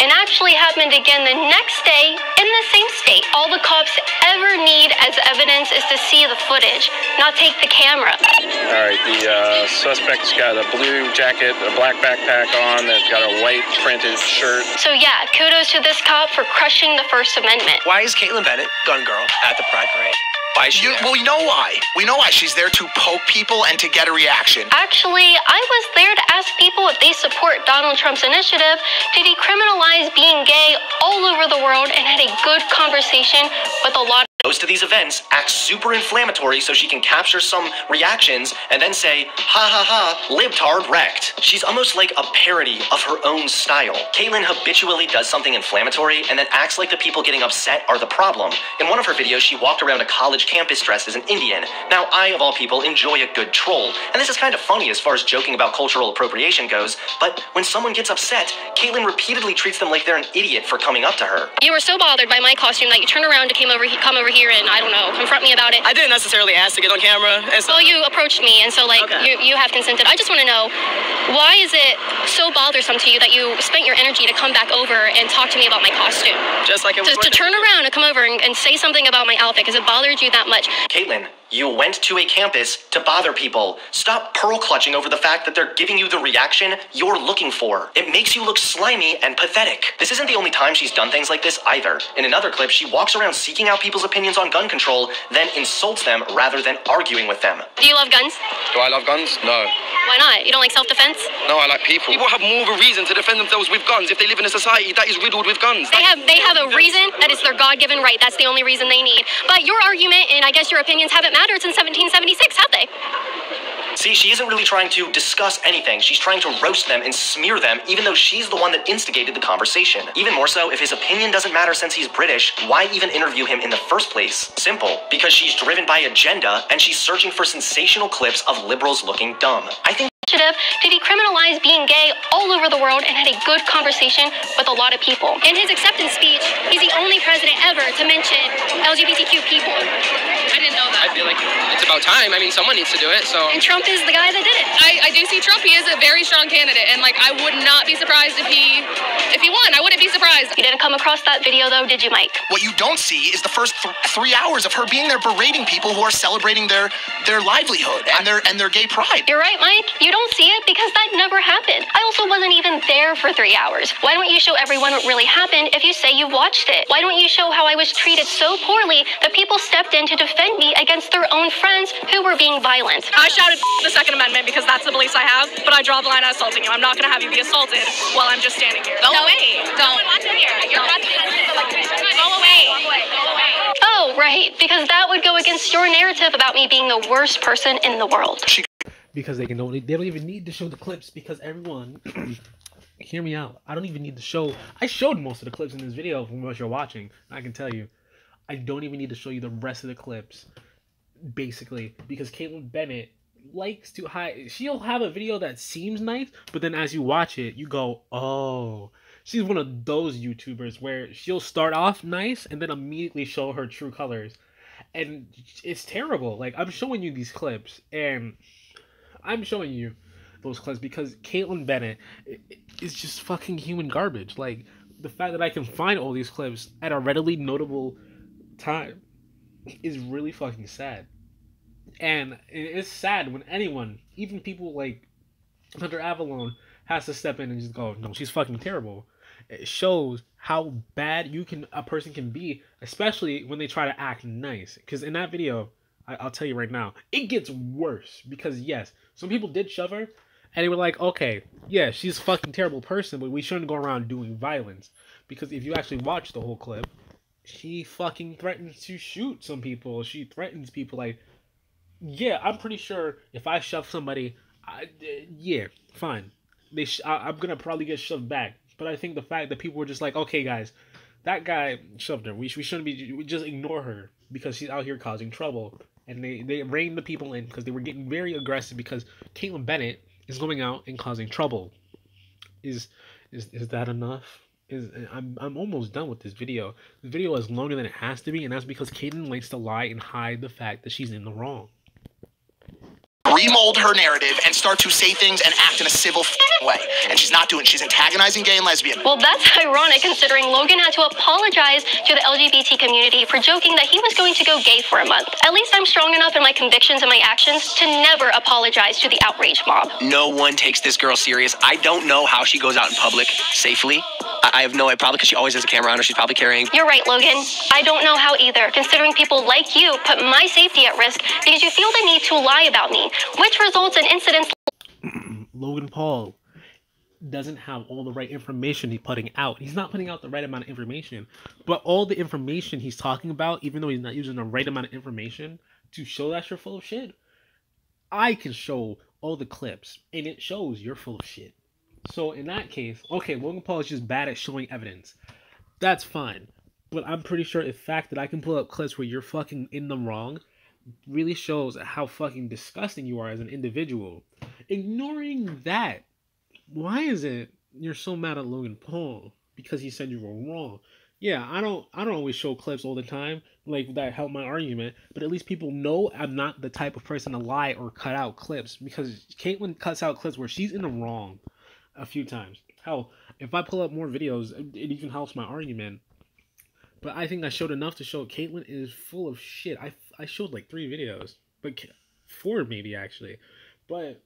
B: And actually happened again the next day in the same state. All the cops ever need as evidence is to see the footage, not take the camera.
K: All right, the uh, suspect's got a blue jacket, a black backpack on, that's got a white printed shirt.
B: So yeah, kudos to this cop for crushing the First Amendment.
A: Why is Kaitlin Bennett, gun girl, at the Pride Parade? Why is she
F: You,
A: there?
F: well, we know why. We know why. She's there to poke people and to get a reaction.
B: Actually, I was there to ask people if they support Donald Trump's initiative to decriminalize being gay all over the world and had a good conversation with a lot
A: goes to these events, acts super inflammatory so she can capture some reactions, and then say, ha ha ha, libtard wrecked. She's almost like a parody of her own style. Kaitlin habitually does something inflammatory and then acts like the people getting upset are the problem. In one of her videos, she walked around a college campus dressed as an Indian. Now, I, of all people, enjoy a good troll, and this is kind of funny as far as joking about cultural appropriation goes, but when someone gets upset, Kaitlin repeatedly treats them like they're an idiot for coming up to her.
B: You were so bothered by my costume that you turned around to came over come over here and I don't know confront me about it.
L: I didn't necessarily ask to get on camera, and so
B: Well, you approached me, and so like
L: Okay.
B: you, you have consented. I just want to know why is it so bothersome to you that you spent your energy to come back over and talk to me about my costume?
L: just like it was.
B: To, to turn around and come over and, and say something about my outfit because it bothered you that much.
A: Kaitlin, you went to a campus to bother people. Stop pearl clutching over the fact that they're giving you the reaction you're looking for. It makes you look slimy and pathetic. This isn't the only time she's done things like this either. In another clip, she walks around seeking out people's opinions on gun control, then insults them rather than arguing with them.
B: Do you love guns?
K: Do I love guns? No.
B: Why not? You don't like self-defense?
K: No, I like people.
L: People have more of a reason to defend themselves with guns if they live in a society that is riddled with guns.
B: They have they have a reason that is their God-given right. That's the only reason they need. But your argument and I guess your opinions haven't mattered since 1776, have they?
A: See, she isn't really trying to discuss anything. She's trying to roast them and smear them, even though she's the one that instigated the conversation. Even more so, if his opinion doesn't matter since he's British, why even interview him in the first place? Simple. Because she's driven by agenda and she's searching for sensational clips of liberals looking dumb. I think
B: initiative to decriminalize being gay all over the world and had a good conversation with a lot of people. In his acceptance speech, he's the only president ever to mention LGBTQ people.
M: I didn't know that.
N: I feel like it's about time. I mean, someone needs to do it. So
B: And Trump is the guy that did it.
M: I, I do see Trump. He is a very strong candidate, and like I would not be surprised if he if he won. I wouldn't be surprised.
B: You didn't come across that video though, did you, Mike?
F: What you don't see is the first th- three hours of her being there berating people who are celebrating their their livelihood and their and their gay pride.
B: You're right, Mike. You don't see it because that never happened. I also wasn't even there for three hours. Why don't you show everyone what really happened if you say you watched it? Why don't you show how I was treated so poorly that people stepped in to defend me against their own friends who were being violent?
H: I shouted the Second Amendment because that's the beliefs I have, but I draw the line at assaulting you. I'm not going to have you be assaulted while I'm just standing here.
M: Go away. Don't. want you here. You're president. Go away. Go away.
B: Oh, right, because that would go against your narrative about me being the worst person in the world.
C: Because they can don't they don't even need to show the clips because everyone hear me out. I don't even need to show I showed most of the clips in this video from what you're watching. I can tell you. I don't even need to show you the rest of the clips. Basically, because Kaitlin Bennett likes to hide she'll have a video that seems nice, but then as you watch it, you go, Oh she's one of those YouTubers where she'll start off nice and then immediately show her true colors. And it's terrible. Like I'm showing you these clips and I'm showing you those clips because Kaitlin Bennett is just fucking human garbage. Like the fact that I can find all these clips at a readily notable time is really fucking sad. And it's sad when anyone, even people like Hunter Avallone, has to step in and just go, "No, she's fucking terrible." It shows how bad you can a person can be, especially when they try to act nice. Because in that video, I, I'll tell you right now, it gets worse. Because yes, some people did shove her, and they were like, okay, yeah, she's a fucking terrible person, but we shouldn't go around doing violence. Because if you actually watch the whole clip, she fucking threatens to shoot some people. She threatens people like, yeah, I'm pretty sure if I shove somebody, I, uh, yeah, fine. They, sh- I, I'm gonna probably get shoved back. But I think the fact that people were just like, okay, guys, that guy shoved her. We, we shouldn't be. We just ignore her because she's out here causing trouble. And they they reined the people in because they were getting very aggressive because Kaitlin Bennett is going out and causing trouble. Is is is that enough? Is I'm I'm almost done with this video. The video is longer than it has to be, and that's because Kaitlin likes to lie and hide the fact that she's in the wrong.
F: Remold her narrative and start to say things and act in a civil f***ing way. And she's not doing. She's antagonizing gay and lesbian.
B: Well, that's ironic considering Logan had to apologize to the LGBT community for joking that he was going to go gay for a month. At least I'm strong enough in my convictions and my actions to never apologize to the outrage mob.
A: No one takes this girl serious. I don't know how she goes out in public safely. I, I have no idea. Probably because she always has a camera on her. She's probably carrying.
B: You're right, Logan. I don't know how either, considering people like you put my safety at risk because you feel the need to lie about me, which results in incidents
C: Logan Paul doesn't have all the right information he's putting out. He's not putting out the right amount of information. But all the information he's talking about, even though he's not using the right amount of information to show that you're full of shit, I can show all the clips and it shows you're full of shit. So in that case, okay, Logan Paul is just bad at showing evidence. That's fine. But I'm pretty sure the fact that I can pull up clips where you're fucking in the wrong really shows how fucking disgusting you are as an individual. Ignoring that, why is it you're so mad at Logan Paul because he said you were wrong? Yeah, I don't I don't always show clips all the time like that help my argument, but at least people know I'm not the type of person to lie or cut out clips because Kaitlin cuts out clips where she's in the wrong a few times. Hell, if I pull up more videos, it even helps my argument. But I think I showed enough to show Kaitlin is full of shit. I, I showed like three videos, but four maybe actually. But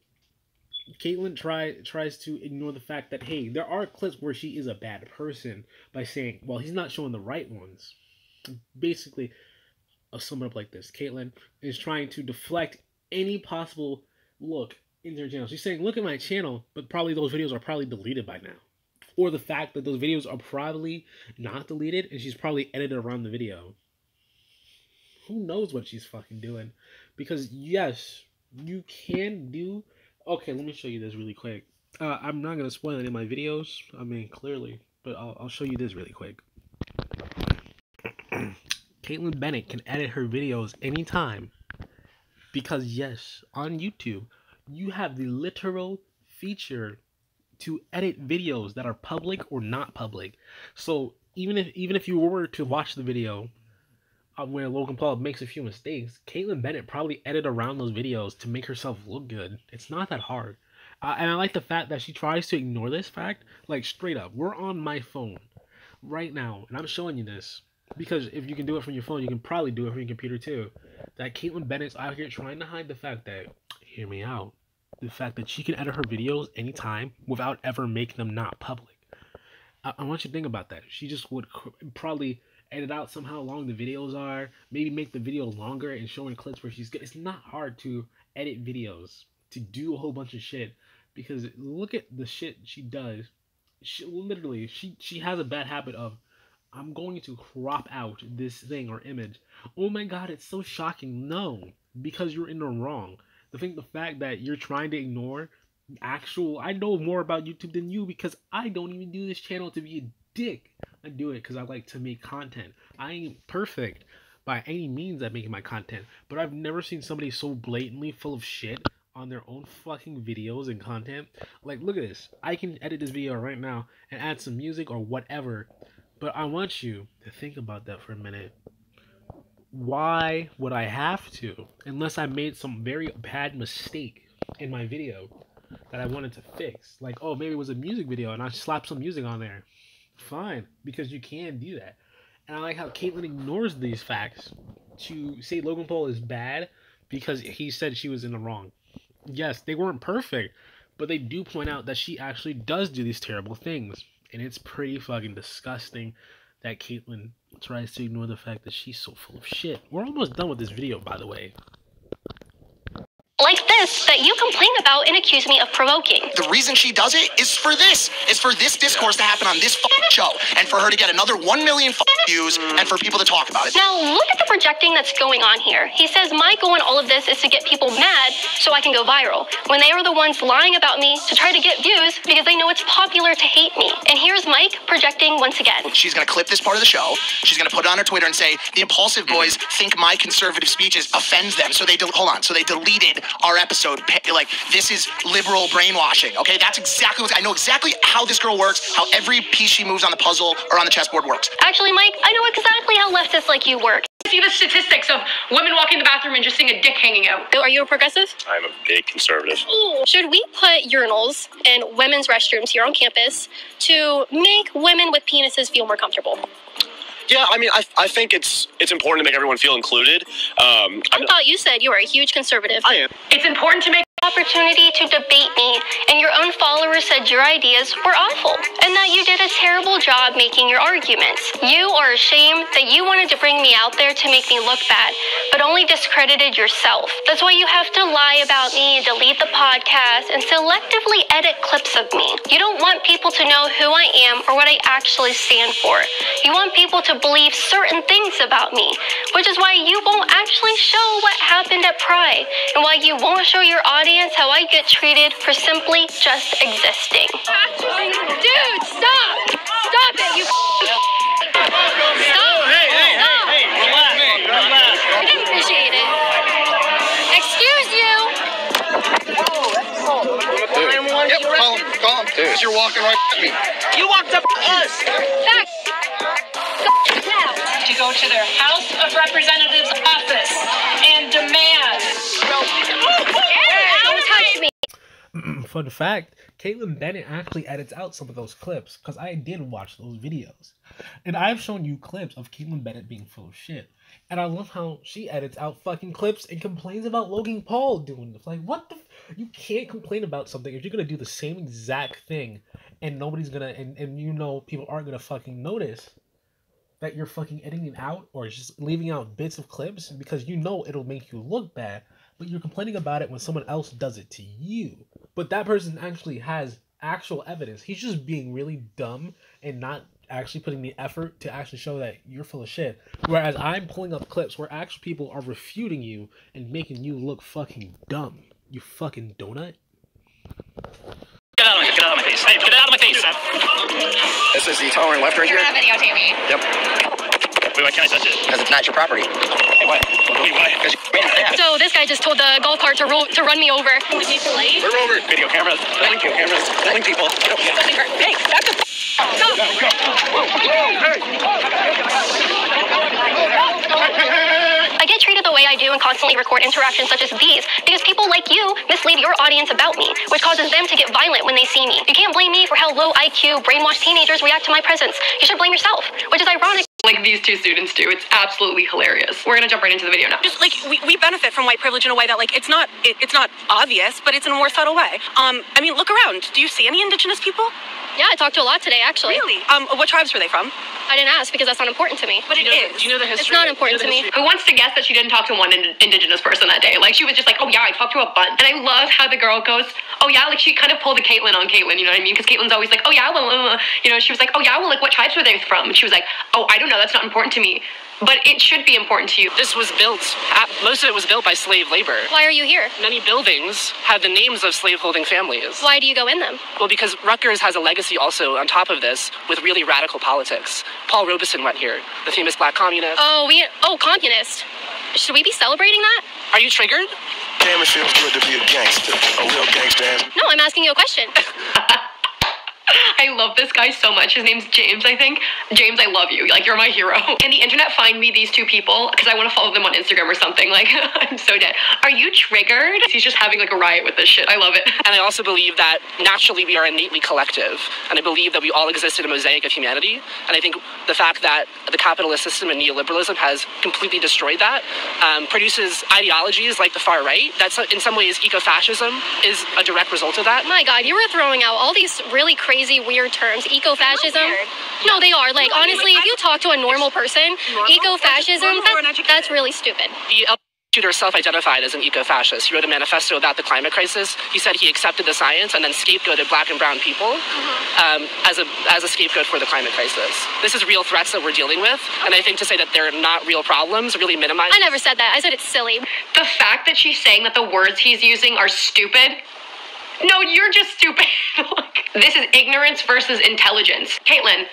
C: Kaitlin try tries to ignore the fact that hey, there are clips where she is a bad person by saying, well, he's not showing the right ones. Basically, I'll sum it up like this: Kaitlin is trying to deflect any possible look into her channel. She's saying, look at my channel, but probably those videos are probably deleted by now. Or the fact that those videos are probably not deleted and she's probably edited around the video. Who knows what she's fucking doing? Because yes, you can do. Okay, let me show you this really quick. Uh, I'm not gonna spoil any of my videos. I mean, clearly, but I'll, I'll show you this really quick. Kaitlin Bennett can edit her videos anytime because yes, on YouTube, you have the literal feature to edit videos that are public or not public. So even if even if you were to watch the video where Logan Paul makes a few mistakes, Kaitlin Bennett probably edited around those videos to make herself look good. It's not that hard. Uh, and I like the fact that she tries to ignore this fact. Like straight up, we're on my phone right now, and I'm showing you this because if you can do it from your phone, you can probably do it from your computer too. That Kaitlin Bennett's out here trying to hide the fact that, hear me out, the fact that she can edit her videos anytime without ever making them not public. I, I want you to think about that. She just would probably edit out somehow how long the videos are, maybe make the video longer and showing clips where she's good. It's not hard to edit videos, to do a whole bunch of shit, because look at the shit she does. She literally, she she has a bad habit of I'm going to crop out this thing or image. Oh my god, it's so shocking. No, because you're in the wrong. I think the fact that you're trying to ignore actual I know more about YouTube than you because I don't even do this channel to be a dick. I do it because I like to make content. I ain't perfect by any means at making my content, but I've never seen somebody so blatantly full of shit on their own fucking videos and content. Like, look at this. I can edit this video right now and add some music or whatever, but I want you to think about that for a minute. Why would I have to? Unless I made some very bad mistake in my video that I wanted to fix. Like, oh, maybe it was a music video and I slapped some music on there. Fine, because you can do that. And I like how Kaitlin ignores these facts to say Logan Paul is bad because he said she was in the wrong. Yes, they weren't perfect, but they do point out that she actually does do these terrible things. and it's pretty fucking disgusting that Kaitlin tries to ignore the fact that she's so full of shit. We're almost done with this video, by the way.
B: That you complain about and accuse me of provoking.
F: The reason she does it is for this. Is for this discourse to happen on this show, and for her to get another one million fucking views, and for people to talk about it.
B: Now, look at the projecting that's going on here. He says my goal in all of this is to get people mad so I can go viral, when they are the ones lying about me to try to get views because they know it's popular to hate me. And here's Mike projecting once again.
F: She's gonna clip this part of the show. She's gonna put it on her Twitter and say the Impaulsive mm-hmm. boys think my conservative speeches offends them, so they hold on. So they deleted our episode. Like this is liberal brainwashing. Okay, that's exactly what I know exactly how this girl works, how every piece she moves on the puzzle or on the chessboard works.
B: Actually, Mike, I know exactly how leftists like you work.
D: See the statistics of women walking in the bathroom and just seeing a dick hanging out.
B: Are you a progressive?
E: I'm a big conservative.
B: Should we put urinals in women's restrooms here on campus to make women with penises feel more comfortable?
L: Yeah, I mean, I, I think it's it's important to make everyone feel included. Um,
B: I thought you said you were a huge conservative.
L: I am.
B: It's important to make opportunity to debate me, and your own followers said your ideas were awful, and that you did a terrible job making your arguments. You are ashamed that you wanted to bring me out there to make me look bad, but only discredited yourself. That's why you have to lie about me and delete the podcast and selectively edit clips of me. You don't want people to know who I am or what I actually stand for. You want people to believe certain things about me, which is why you won't actually show what happened at Pride, and why you won't show your audience how I get treated for simply just existing.
I: Dude, stop! Stop it, you Stop!
O: Hey, hey, hey, hey, relax, relax.
I: I didn't appreciate it. Excuse you!
J: Yep, call him, call him. Dude. You're walking right at me.
I: You walked up us! Back! Now!
P: to go to their House of Representatives office and demand.
C: Fun fact: Kaitlin Bennett actually edits out some of those clips because I did watch those videos, and I've shown you clips of Kaitlin Bennett being full of shit. And I love how she edits out fucking clips and complains about Logan Paul doing this. Like, what the? F- you can't complain about something if you're gonna do the same exact thing, and nobody's gonna, and, and you know people aren't gonna fucking notice that you're fucking editing out or just leaving out bits of clips because you know it'll make you look bad, but you're complaining about it when someone else does it to you. But that person actually has actual evidence. He's just being really dumb and not actually putting the effort to actually show that you're full of shit. Whereas I'm pulling up clips where actual people are refuting you and making you look fucking dumb. You fucking donut.
K: Get out of my, get out of my face. Hey, get out of my face.
J: This is the tolerant left right
I: You're
J: here.
I: not videotaping me.
J: Yep.
K: Wait, why can't I touch it?
J: Because it's not your property.
K: Hey, why? Wait, why?
J: Because you ran.
B: So this guy just told the golf cart to, ro- to run me over.
K: We're over. Video cameras. Thank you, cameras. Telling people.
I: Hey, back the
B: I get treated the way I do and constantly record interactions such as these because people like you mislead your audience about me, which causes them to get violent when they see me. You can't blame me for how low IQ, brainwashed teenagers react to my presence. You should blame yourself, which is ironic.
D: Like these two students do. It's absolutely hilarious. We're gonna jump right into the video now.
Q: just like we, we benefit from white privilege in a way that like it's not it, it's not obvious but it's in a more subtle way um i mean look around do you see any indigenous people
B: Yeah, I talked to a lot today, actually.
Q: really um what tribes were they from
B: I didn't ask because that's not important to me.
Q: but it is
K: Do you know the history?
B: It's not important to me.
D: Who wants to guess that she didn't talk to one ind- indigenous person that day? Like she was just like, oh yeah, I talked to a bunch. And I love how the girl goes, oh yeah, like she kind of pulled a Kaitlin on Kaitlin, you know what I mean? Because Kaitlin's always like, oh yeah, well, uh, uh," you know, she was like, oh yeah, well, like what tribes were they from? And she was like, oh, I don't know, that's not important to me. But it should be important to you.
K: This was built, uh, most of it was built by slave labor.
B: Why are you here?
K: Many buildings have the names of slaveholding families.
B: Why do you go in them?
K: Well, because Rutgers has a legacy also on top of this with really radical politics. Paul Robeson went here, the famous black communist.
B: Oh, we oh communist. Should we be celebrating that?
K: Are you triggered?
E: Damn, it feels good to be a gangster. A real gangster.
B: No, I'm asking you a question.
D: I love this guy so much. His name's James, I think. James, I love you. Like, you're my hero. Can the internet find me these two people? Because I want to follow them on Instagram or something. Like, I'm so dead. Are you triggered? He's just having like a riot with this shit. I love it.
K: And I also believe that naturally we are innately collective. And I believe that we all exist in a mosaic of humanity. And I think the fact that the capitalist system and neoliberalism has completely destroyed that um, produces ideologies like the far right. That's in some ways ecofascism is a direct result of that.
B: My God, you were throwing out all these really crazy crazy, weird terms. Eco-fascism. No, they are. Like honestly, if you talk to a normal person, eco-fascism, that, that's really stupid.
K: The El shooter self-identified as an eco-fascist. He wrote a manifesto about the climate crisis. He said he accepted the science and then scapegoated black and brown people um, as a as a scapegoat for the climate crisis. This is real threats that we're dealing with, and I think to say that they're not real problems really minimizes.
B: I never said that. I said it's silly.
D: The fact that she's saying that the words he's using are stupid. No, you're just stupid. This is ignorance versus intelligence. Kaitlin,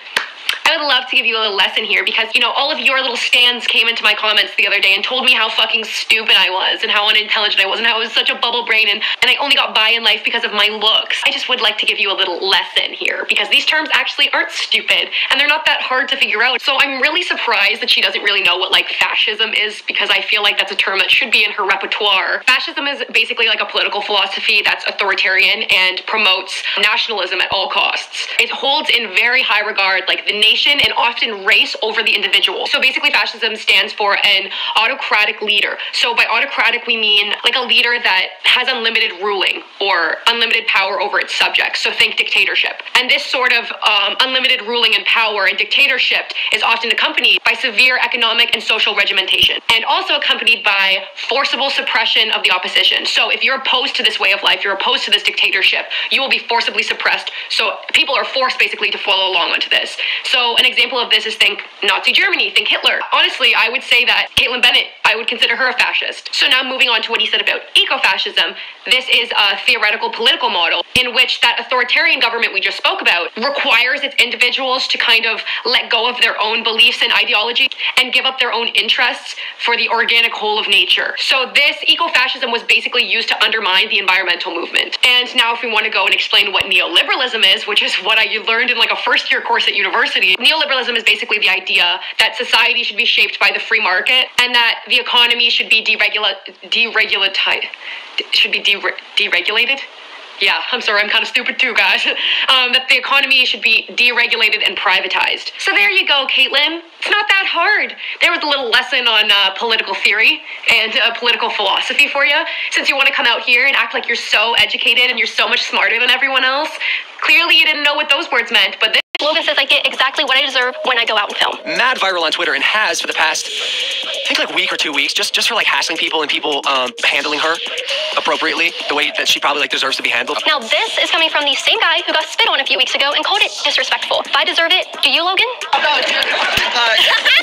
D: I would love to give you a little lesson here because, you know, all of your little stands came into my comments the other day and told me how fucking stupid I was and how unintelligent I was and how I was such a bubble brain and, and I only got by in life because of my looks. I just would like to give you a little lesson here because these terms actually aren't stupid and they're not that hard to figure out. So I'm really surprised that she doesn't really know what like fascism is because I feel like that's a term that should be in her repertoire. Fascism is basically like a political philosophy that's authoritarian and promotes nationalism at all costs. It holds in very high regard like the nation and often race over the individual. So basically fascism stands for an autocratic leader. So by autocratic we mean like a leader that has unlimited ruling or unlimited power over its subjects. So think dictatorship. And this sort of um, unlimited ruling and power and dictatorship is often accompanied by severe economic and social regimentation and also accompanied by forcible suppression of the opposition. So if you're opposed to this way of life, you're opposed to this dictatorship, you will be forcibly suppressed. So people are forced basically to follow along onto this. So an example of this is think Nazi Germany, think Hitler. Honestly, I would say that Kaitlin Bennett, I would consider her a fascist. So now moving on to what he said about eco-fascism, this is a theoretical political model in which that authoritarian government we just spoke about requires its individuals to kind of let go of their own beliefs and ideology and give up their own interests for the organic whole of nature. So this eco-fascism was basically used to undermine the environmental movement. And now if we want to go and explain what neoliberalism is, which is what I learned in like a first year course at university, neoliberalism is basically the idea that society should be shaped by the free market and that the economy should be deregula- deregulate should be dere- deregulated yeah, I'm sorry, I'm kind of stupid too, guys. Um, that the economy should be deregulated and privatized. So there you go, Kaitlin. It's not that hard. There was a little lesson on uh, political theory and uh, political philosophy for you. Since you want to come out here and act like you're so educated and you're so much smarter than everyone else, clearly you didn't know what those words meant, but this.
B: Logan says I get exactly what I deserve when I go out and film.
A: mad viral on Twitter and has for the past, I think like week or two weeks, just just for like hassling people and people um, handling her appropriately, the way that she probably like deserves to be handled.
B: Now this is coming from the same guy who got spit on a few weeks ago and called it disrespectful. If I deserve it, do you, Logan?
A: Uh,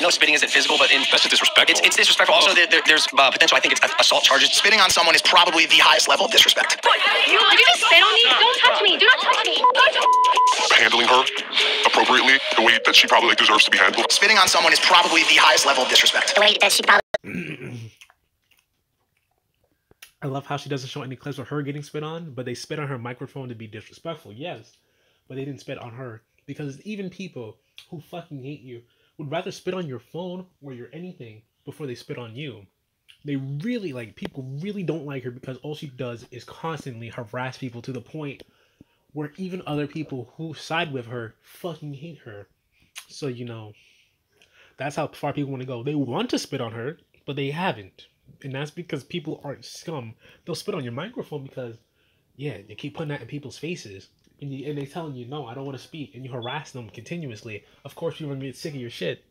A: no spitting isn't physical, but in
L: That's disrespectful.
A: it's, it's disrespectful. Also, there, there- there's uh, potential. I think it's assault charges.
F: Spitting on someone is probably the highest level of disrespect. What?
B: Did you just spit on me? Don't touch me. Do not touch me.
E: Handling her appropriately, the way that she probably like deserves to be handled.
F: Spitting on someone is probably the highest level of disrespect.
B: The way that she probably.
C: I love how she doesn't show any clips of her getting spit on, but they spit on her microphone to be disrespectful. Yes, but they didn't spit on her because even people who fucking hate you would rather spit on your phone or your anything before they spit on you. They really like people really don't like her because all she does is constantly harass people to the point where even other people who side with her fucking hate her. So you know, that's how far people want to go. They want to spit on her, but they haven't. And that's because people aren't scum. They'll spit on your microphone because, yeah, they keep putting that in people's faces. And, you, and they telling you, no, I don't want to speak. And you harass them continuously. Of course, you're going to get sick of your shit.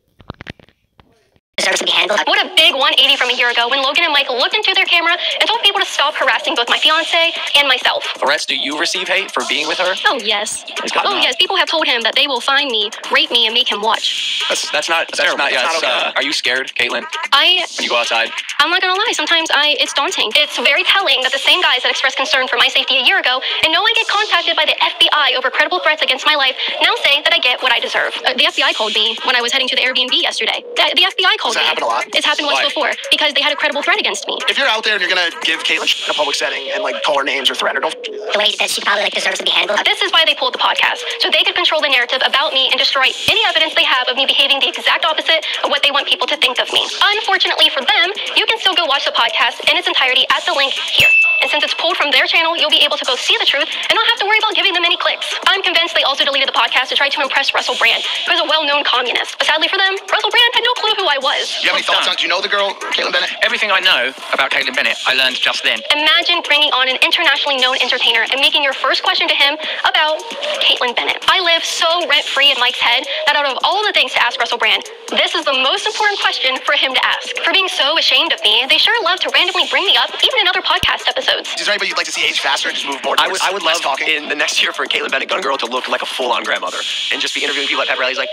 B: Deserves to be handled. What a big 180 from a year ago when Logan and Mike looked into their camera and told people to stop harassing both my fiance and myself.
A: Threats? Do you receive hate for being with her?
B: Oh yes.
A: It's
B: Oh yes. People have told him that they will find me, rape me, and make him watch.
A: That's that's not that's,
L: terrible.
A: not yeah.
L: That's
A: it's, uh, are you scared, Kaitlin?
B: I
A: When you go outside?
B: I'm not gonna lie. Sometimes I it's daunting. It's very telling that the same guys that expressed concern for my safety a year ago and know I get contacted by the FBI over credible threats against my life now say that I get what I deserve. Uh, the FBI called me when I was heading to the Airbnb yesterday. The, the FBI called
F: Does that happen a lot?
B: It's happened once
F: Why?
B: before because they had a credible threat against me.
F: If you're out there and you're gonna give Kaitlin in a public setting and like call her names or threaten her, don't.
B: the way that she probably like deserves to be handled. This is why they pulled the podcast, so they could control the narrative about me and destroy any evidence they have of me behaving the exact opposite of what they want people to think of me. Unfortunately for them, you can still go watch the podcast in its entirety at the link here. And since it's pulled from their channel, you'll be able to go see the truth and not have to worry about giving them any clicks. I'm convinced they also deleted the podcast to try to impress Russell Brand, who is a well-known communist. But sadly for them, Russell Brand had no clue who I was.
F: Do you have any thoughts on? Do you know the girl, Kaitlin Bennett?
R: Everything I know about Kaitlin Bennett, I learned just then.
B: Imagine bringing on an internationally known entertainer and making your first question to him about Kaitlin Bennett. I live so rent free in Mike's head that out of all the things to ask Russell Brand, this is the most important question for him to ask. For being so ashamed of me, they sure love to randomly bring me up, even in other podcast episodes.
F: Is there anybody you'd like to see age faster and just move more?
A: I would,
F: towards
A: I would love
F: talking.
A: in the next year for Kaitlin Bennett Gun Girl to look like a full on grandmother and just be interviewing people at pep rallies like,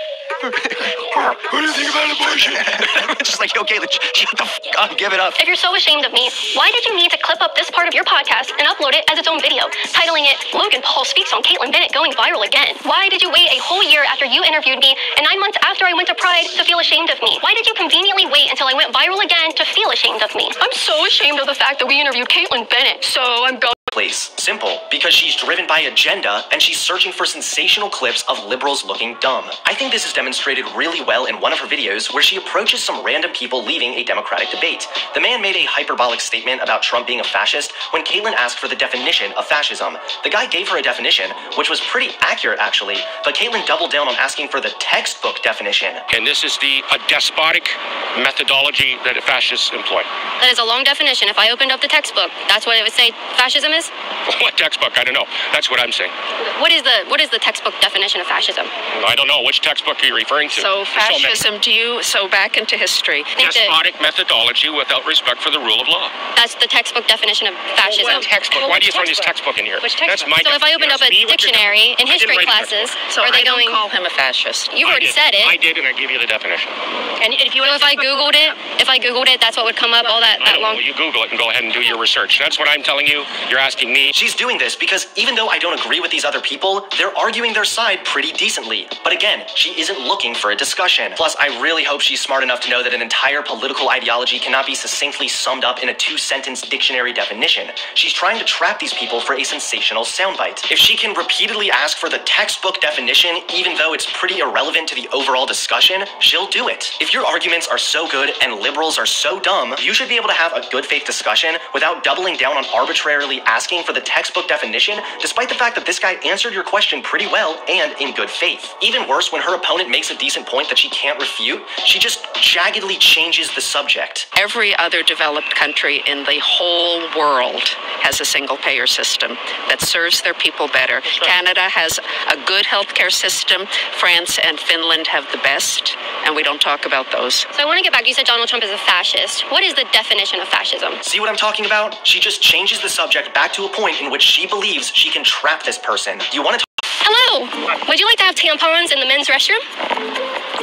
A: what do you think about abortion? just like, yo, Kaitlin, shut the f up, give it up.
B: If you're so ashamed of me, why did you need to clip up this part of your podcast and upload it as its own video, titling it Logan Paul Speaks on Kaitlin Bennett Going Viral Again? Why did you wait a whole year after you interviewed me and nine months after I went to Pride to feel ashamed of me? Why did you conveniently wait until I went viral again to feel ashamed of me? I'm so ashamed of the fact that we interviewed Kaitlin Bennett, so I'm going.
A: Place. Simple. Because she's driven by agenda and she's searching for sensational clips of liberals looking dumb. I think this is demonstrated really well in one of her videos where she approaches some random people leaving a Democratic debate. The man made a hyperbolic statement about Trump being a fascist when Kaitlin asked for the definition of fascism. The guy gave her a definition, which was pretty accurate actually, but Kaitlin doubled down on asking for the textbook definition.
S: And this is the a despotic methodology that fascists employ.
B: That is a long definition. If I opened up the textbook, that's what it would say fascism is?
S: What textbook? I don't know. That's what I'm saying.
B: What is the what is the textbook definition of fascism?
S: I don't know. Which textbook are you referring to?
T: So
S: There's many.
T: fascism, do you, so back into history.
S: Despotic methodology without respect for the rule of law.
B: That's the textbook definition of fascism.
S: What textbook? Why do you throw this textbook in here? That's my
B: So if I opened up a
S: definition. Ask me what your-
B: dictionary in history classes.
T: So
B: are they
T: I don't
B: going?
T: call him a fascist.
B: You've already said it.
S: I did, and I give you the definition.
B: And if you if I googled it, if I googled it, that's what would come up. All that that long.
S: know. You Google it and go ahead and do your research. That's what I'm telling you. You're asking me.
A: She's doing this because even though I don't agree with these other people, they're arguing their side pretty decently. But again, she isn't looking for a discussion. Plus, I really hope she's smart enough to know that an entire political ideology cannot be succinctly summed up in a two sentence dictionary definition. She's trying to trap these people for a sensational soundbite. If she can repeatedly ask for the textbook definition, even though it's pretty irrelevant to the overall discussion, she'll do it. If your arguments are so good and liberals are so dumb, you should be able to have a good faith discussion without doubling down on arbitrarily asking for the textbook definition, despite the fact that this guy answered your question pretty well and in good faith. Even worse, when her opponent makes a decent point that she can't refute, she just jaggedly changes the subject.
T: Every other developed country in the whole world has a single payer system that serves their people better. Canada has a good healthcare system. France and Finland have the best, and we don't talk about those.
B: So I want to get back. You said Donald Trump is a fascist. What is the definition of fascism?
A: See what I'm talking about? She just changes the subject back to a point in which she believes she can trap this person. Do you want to
B: Hello. Would you like to have tampons in the men's restroom?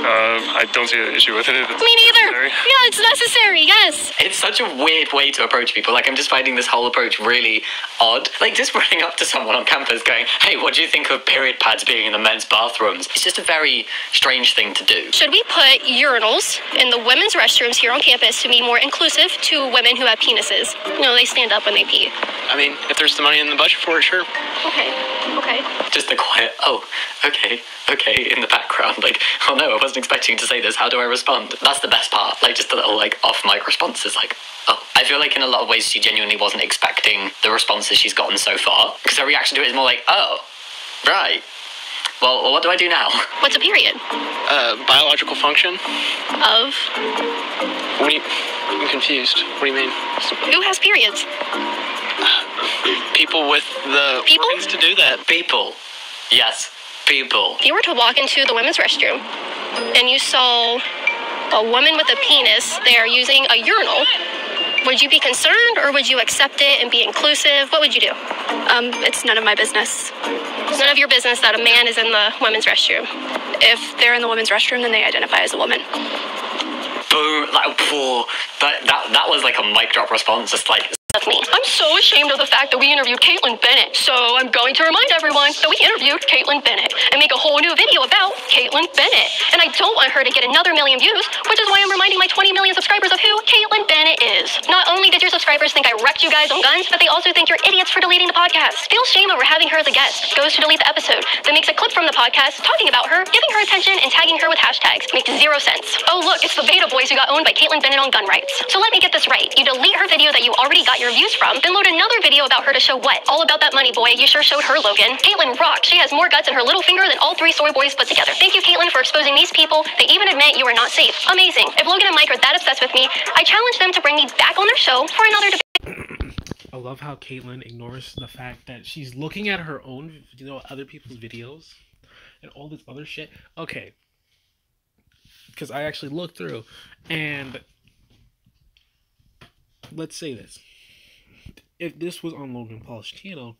U: Uh, I don't see an issue with it. It's
B: Me neither.
U: necessary.
B: Yeah, it's necessary. Yes.
V: It's such a weird way to approach people. Like, I'm just finding this whole approach really odd. Like, just running up to someone on campus going, hey, what do you think of period pads being in the men's bathrooms? It's just a very strange thing to do.
B: Should we put urinals in the women's restrooms here on campus to be more inclusive to women who have penises? You know, they stand up when they pee.
V: I mean, if there's the money in the budget for it, sure.
B: Okay. Okay.
V: Just the quiet, oh, okay, okay, in the background. Like, oh no, I wasn't expecting to say this. How do I respond? That's the best part. Like, just a little, like, off mic responses like, oh. I feel like in a lot of ways she genuinely wasn't expecting the responses she's gotten so far. Because her reaction to it is more like, oh, right. Well, what do I do now?
B: What's a period?
V: Uh, biological function?
B: Of
V: What do you, I'm confused. What do you mean?
B: who has periods?
V: People with the
B: People?
V: organs to do that. People. Yes, people.
B: If you were to walk into the women's restroom and you saw a woman with a penis there using a urinal, would you be concerned or would you accept it and be inclusive? What would you do? Um, it's none of my business. It's none of your business that a man is in the women's restroom. If they're in the women's restroom, then they identify as a woman.
V: Boom. Like, whoa. That, that, that was like a mic drop response. Just like,
B: That's me. I'm so ashamed of the fact that we interviewed Kaitlin Bennett. So I'm going to remind everyone that we interviewed Kaitlin Bennett and make a whole new video about Kaitlin Bennett. And I don't want her to get another million views, which is why I'm reminding my 20 million subscribers of who Kaitlin Bennett is. Not only did your subscribers think I wrecked you guys on guns, but they also think you're idiots for deleting the podcast. Feel shame over having her as a guest. Goes to delete the episode. Then makes a clip from the podcast talking about her, giving her attention, and tagging her with hashtags. Makes zero sense. Oh, look, it's the Beta Boys who got owned by Kaitlin Bennett on gun rights. So let me get this right. You delete her video that you already got your views from, then load another video about her to show what? All about that money, boy. You sure showed her, Logan. Kaitlin rocks. She has more guts in her little finger than all three soy boys put together. Thank you, Kaitlin, for exposing these people. They even admit you are not safe. Amazing. If Logan and Mike are that obsessed with me, I challenge them to bring me back on their show for another debate.
C: I love how Kaitlin ignores the fact that she's looking at her own, you know, other people's videos and all this other shit. Okay. Because I actually looked through and let's say this. If this was on Logan Paul's channel,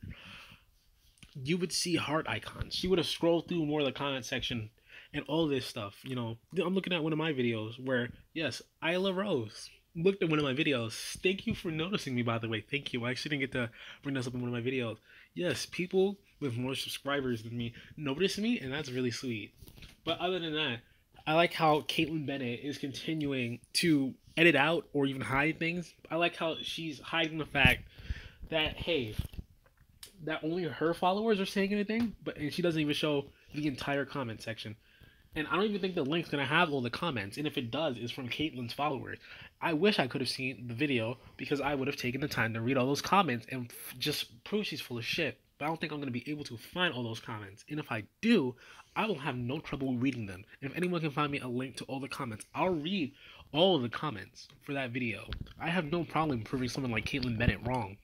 C: you would see heart icons. She would have scrolled through more of the comment section and all this stuff. You know, I'm looking at one of my videos where, yes, Isla Rose looked at one of my videos. Thank you for noticing me, by the way. Thank you. I actually didn't get to bring this up in one of my videos. Yes, people with more subscribers than me notice me, and that's really sweet. But other than that, I like how Kaitlin Bennett is continuing to edit out or even hide things. I like how she's hiding the fact that hey, that only her followers are saying anything, but and she doesn't even show the entire comment section. And I don't even think the link's gonna have all the comments. And if it does, it's from Kaitlin's followers. I wish I could have seen the video because I would have taken the time to read all those comments and f- just prove she's full of shit. But I don't think I'm gonna be able to find all those comments. And if I do, I will have no trouble reading them. If anyone can find me a link to all the comments, I'll read all of the comments for that video. I have no problem proving someone like Kaitlin Bennett wrong.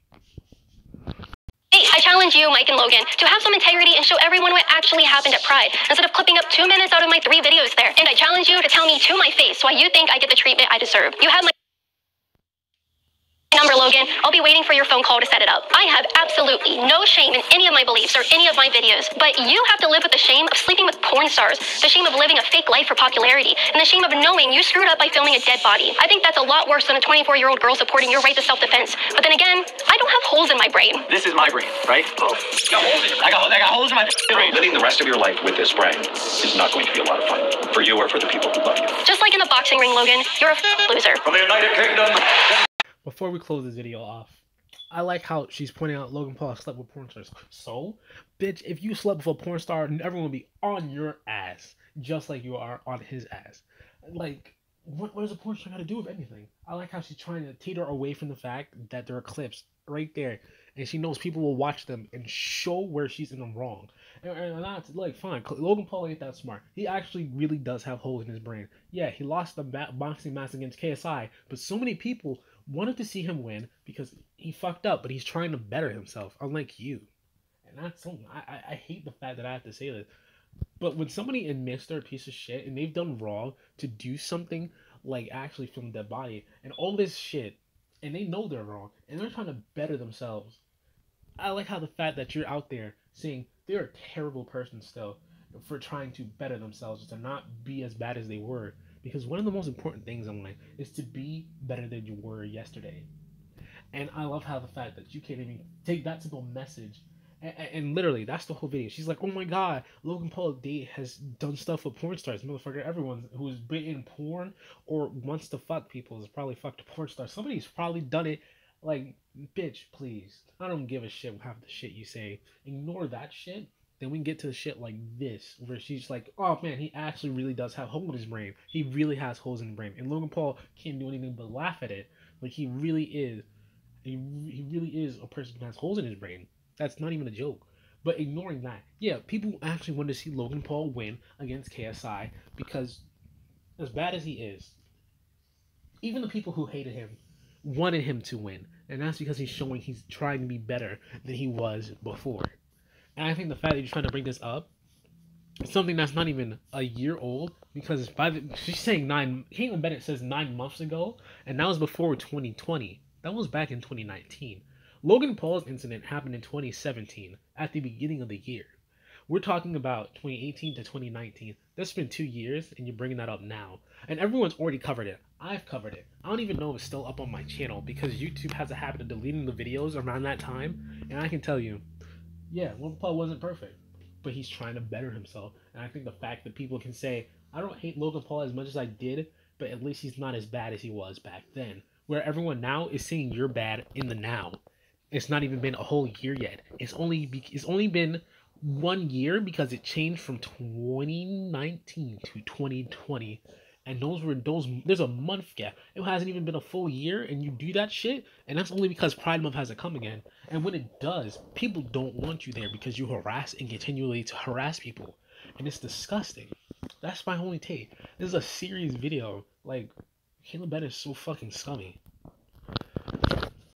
B: Hey, I challenge you, Mike and Logan, to have some integrity and show everyone what actually happened at Pride instead of clipping up two minutes out of my three videos there. And I challenge you to tell me to my face why you think I get the treatment I deserve. You have my number, Logan. I'll be waiting for your phone call to set it up. I have absolutely no shame in any of my beliefs or any of my videos, but you have to live with the shame of sleeping with porn stars, the shame of living a fake life for popularity, and the shame of knowing you screwed up by filming a dead body. I think that's a lot worse than a 24 year old girl supporting your right to self defense. But then again, I don't have holes in my brain.
W: This is my brain, right? Oh, got holes in it. I got, I got holes in my brain.
X: Living the rest of your life with this brain is not going to be a lot of fun for you or for the people who love you.
B: Just like in the boxing ring, Logan, you're a loser.
X: From the United Kingdom.
C: Before we close this video off, I like how she's pointing out Logan Paul slept with porn stars. So, bitch, if you slept with a porn star, everyone will be on your ass, just like you are on his ass. Like, what, what does a porn star got to do with anything? I like how she's trying to teeter away from the fact that there are clips right there, and she knows people will watch them and show where she's in the wrong. And, and that's like fine. Logan Paul ain't that smart. He actually really does have holes in his brain. Yeah, he lost the boxing match against KSI, but so many people wanted to see him win because he fucked up, but he's trying to better himself, unlike you. And that's something I, I, hate the fact that I have to say this. But when somebody admits they're a piece of shit and they've done wrong to do something like actually film their body and all this shit, and they know they're wrong and they're trying to better themselves, I like how the fact that you're out there saying they're a terrible person still for trying to better themselves to not be as bad as they were because one of the most important things in life is to be better than you were yesterday. And I love how the fact that you can't even take that simple message. And, and literally, that's the whole video. She's like, "Oh my God, Logan Paul date has done stuff with porn stars, motherfucker. Everyone who's been in porn or wants to fuck people has probably fucked a porn star. Somebody's probably done it. Like, bitch, please. I don't give a shit half the shit you say. Ignore that shit then we can get to the shit like this, where she's like, oh man, he actually really does have holes in his brain. He really has holes in his brain. And Logan Paul can't do anything but laugh at it. Like he really is. He, he really is a person who has holes in his brain. That's not even a joke. But ignoring that, yeah, people actually want to see Logan Paul win against KSI because, as bad as he is, even the people who hated him wanted him to win. And that's because he's showing he's trying to be better than he was before. And I think the fact that you're trying to bring this up, something that's not even a year old, because by the, she's saying nine. Kaitlin Bennett says nine months ago, and that was before 2020. That was back in 2019. Logan Paul's incident happened in 2017, at the beginning of the year. We're talking about 2018 to 2019. That's been two years, and you're bringing that up now. And everyone's already covered it. I've covered it. I don't even know if it's still up on my channel because YouTube has a habit of deleting the videos around that time. And I can tell you, yeah, Logan Paul wasn't perfect, but he's trying to better himself. And I think the fact that people can say, I don't hate Logan Paul as much as I did, but at least he's not as bad as he was back then. Where everyone now is saying you're bad in the now. It's not even been a whole year yet. It's only be- it's only been one year because it changed from 2019 to 2020 and those were those. There's a month gap. It hasn't even been a full year, and you do that shit, and that's only because Pride Month hasn't come again. And when it does, people don't want you there because you harass and continually to harass people, and it's disgusting. That's my only take. This is a serious video. Like, Kaitlin Bennett is so fucking scummy.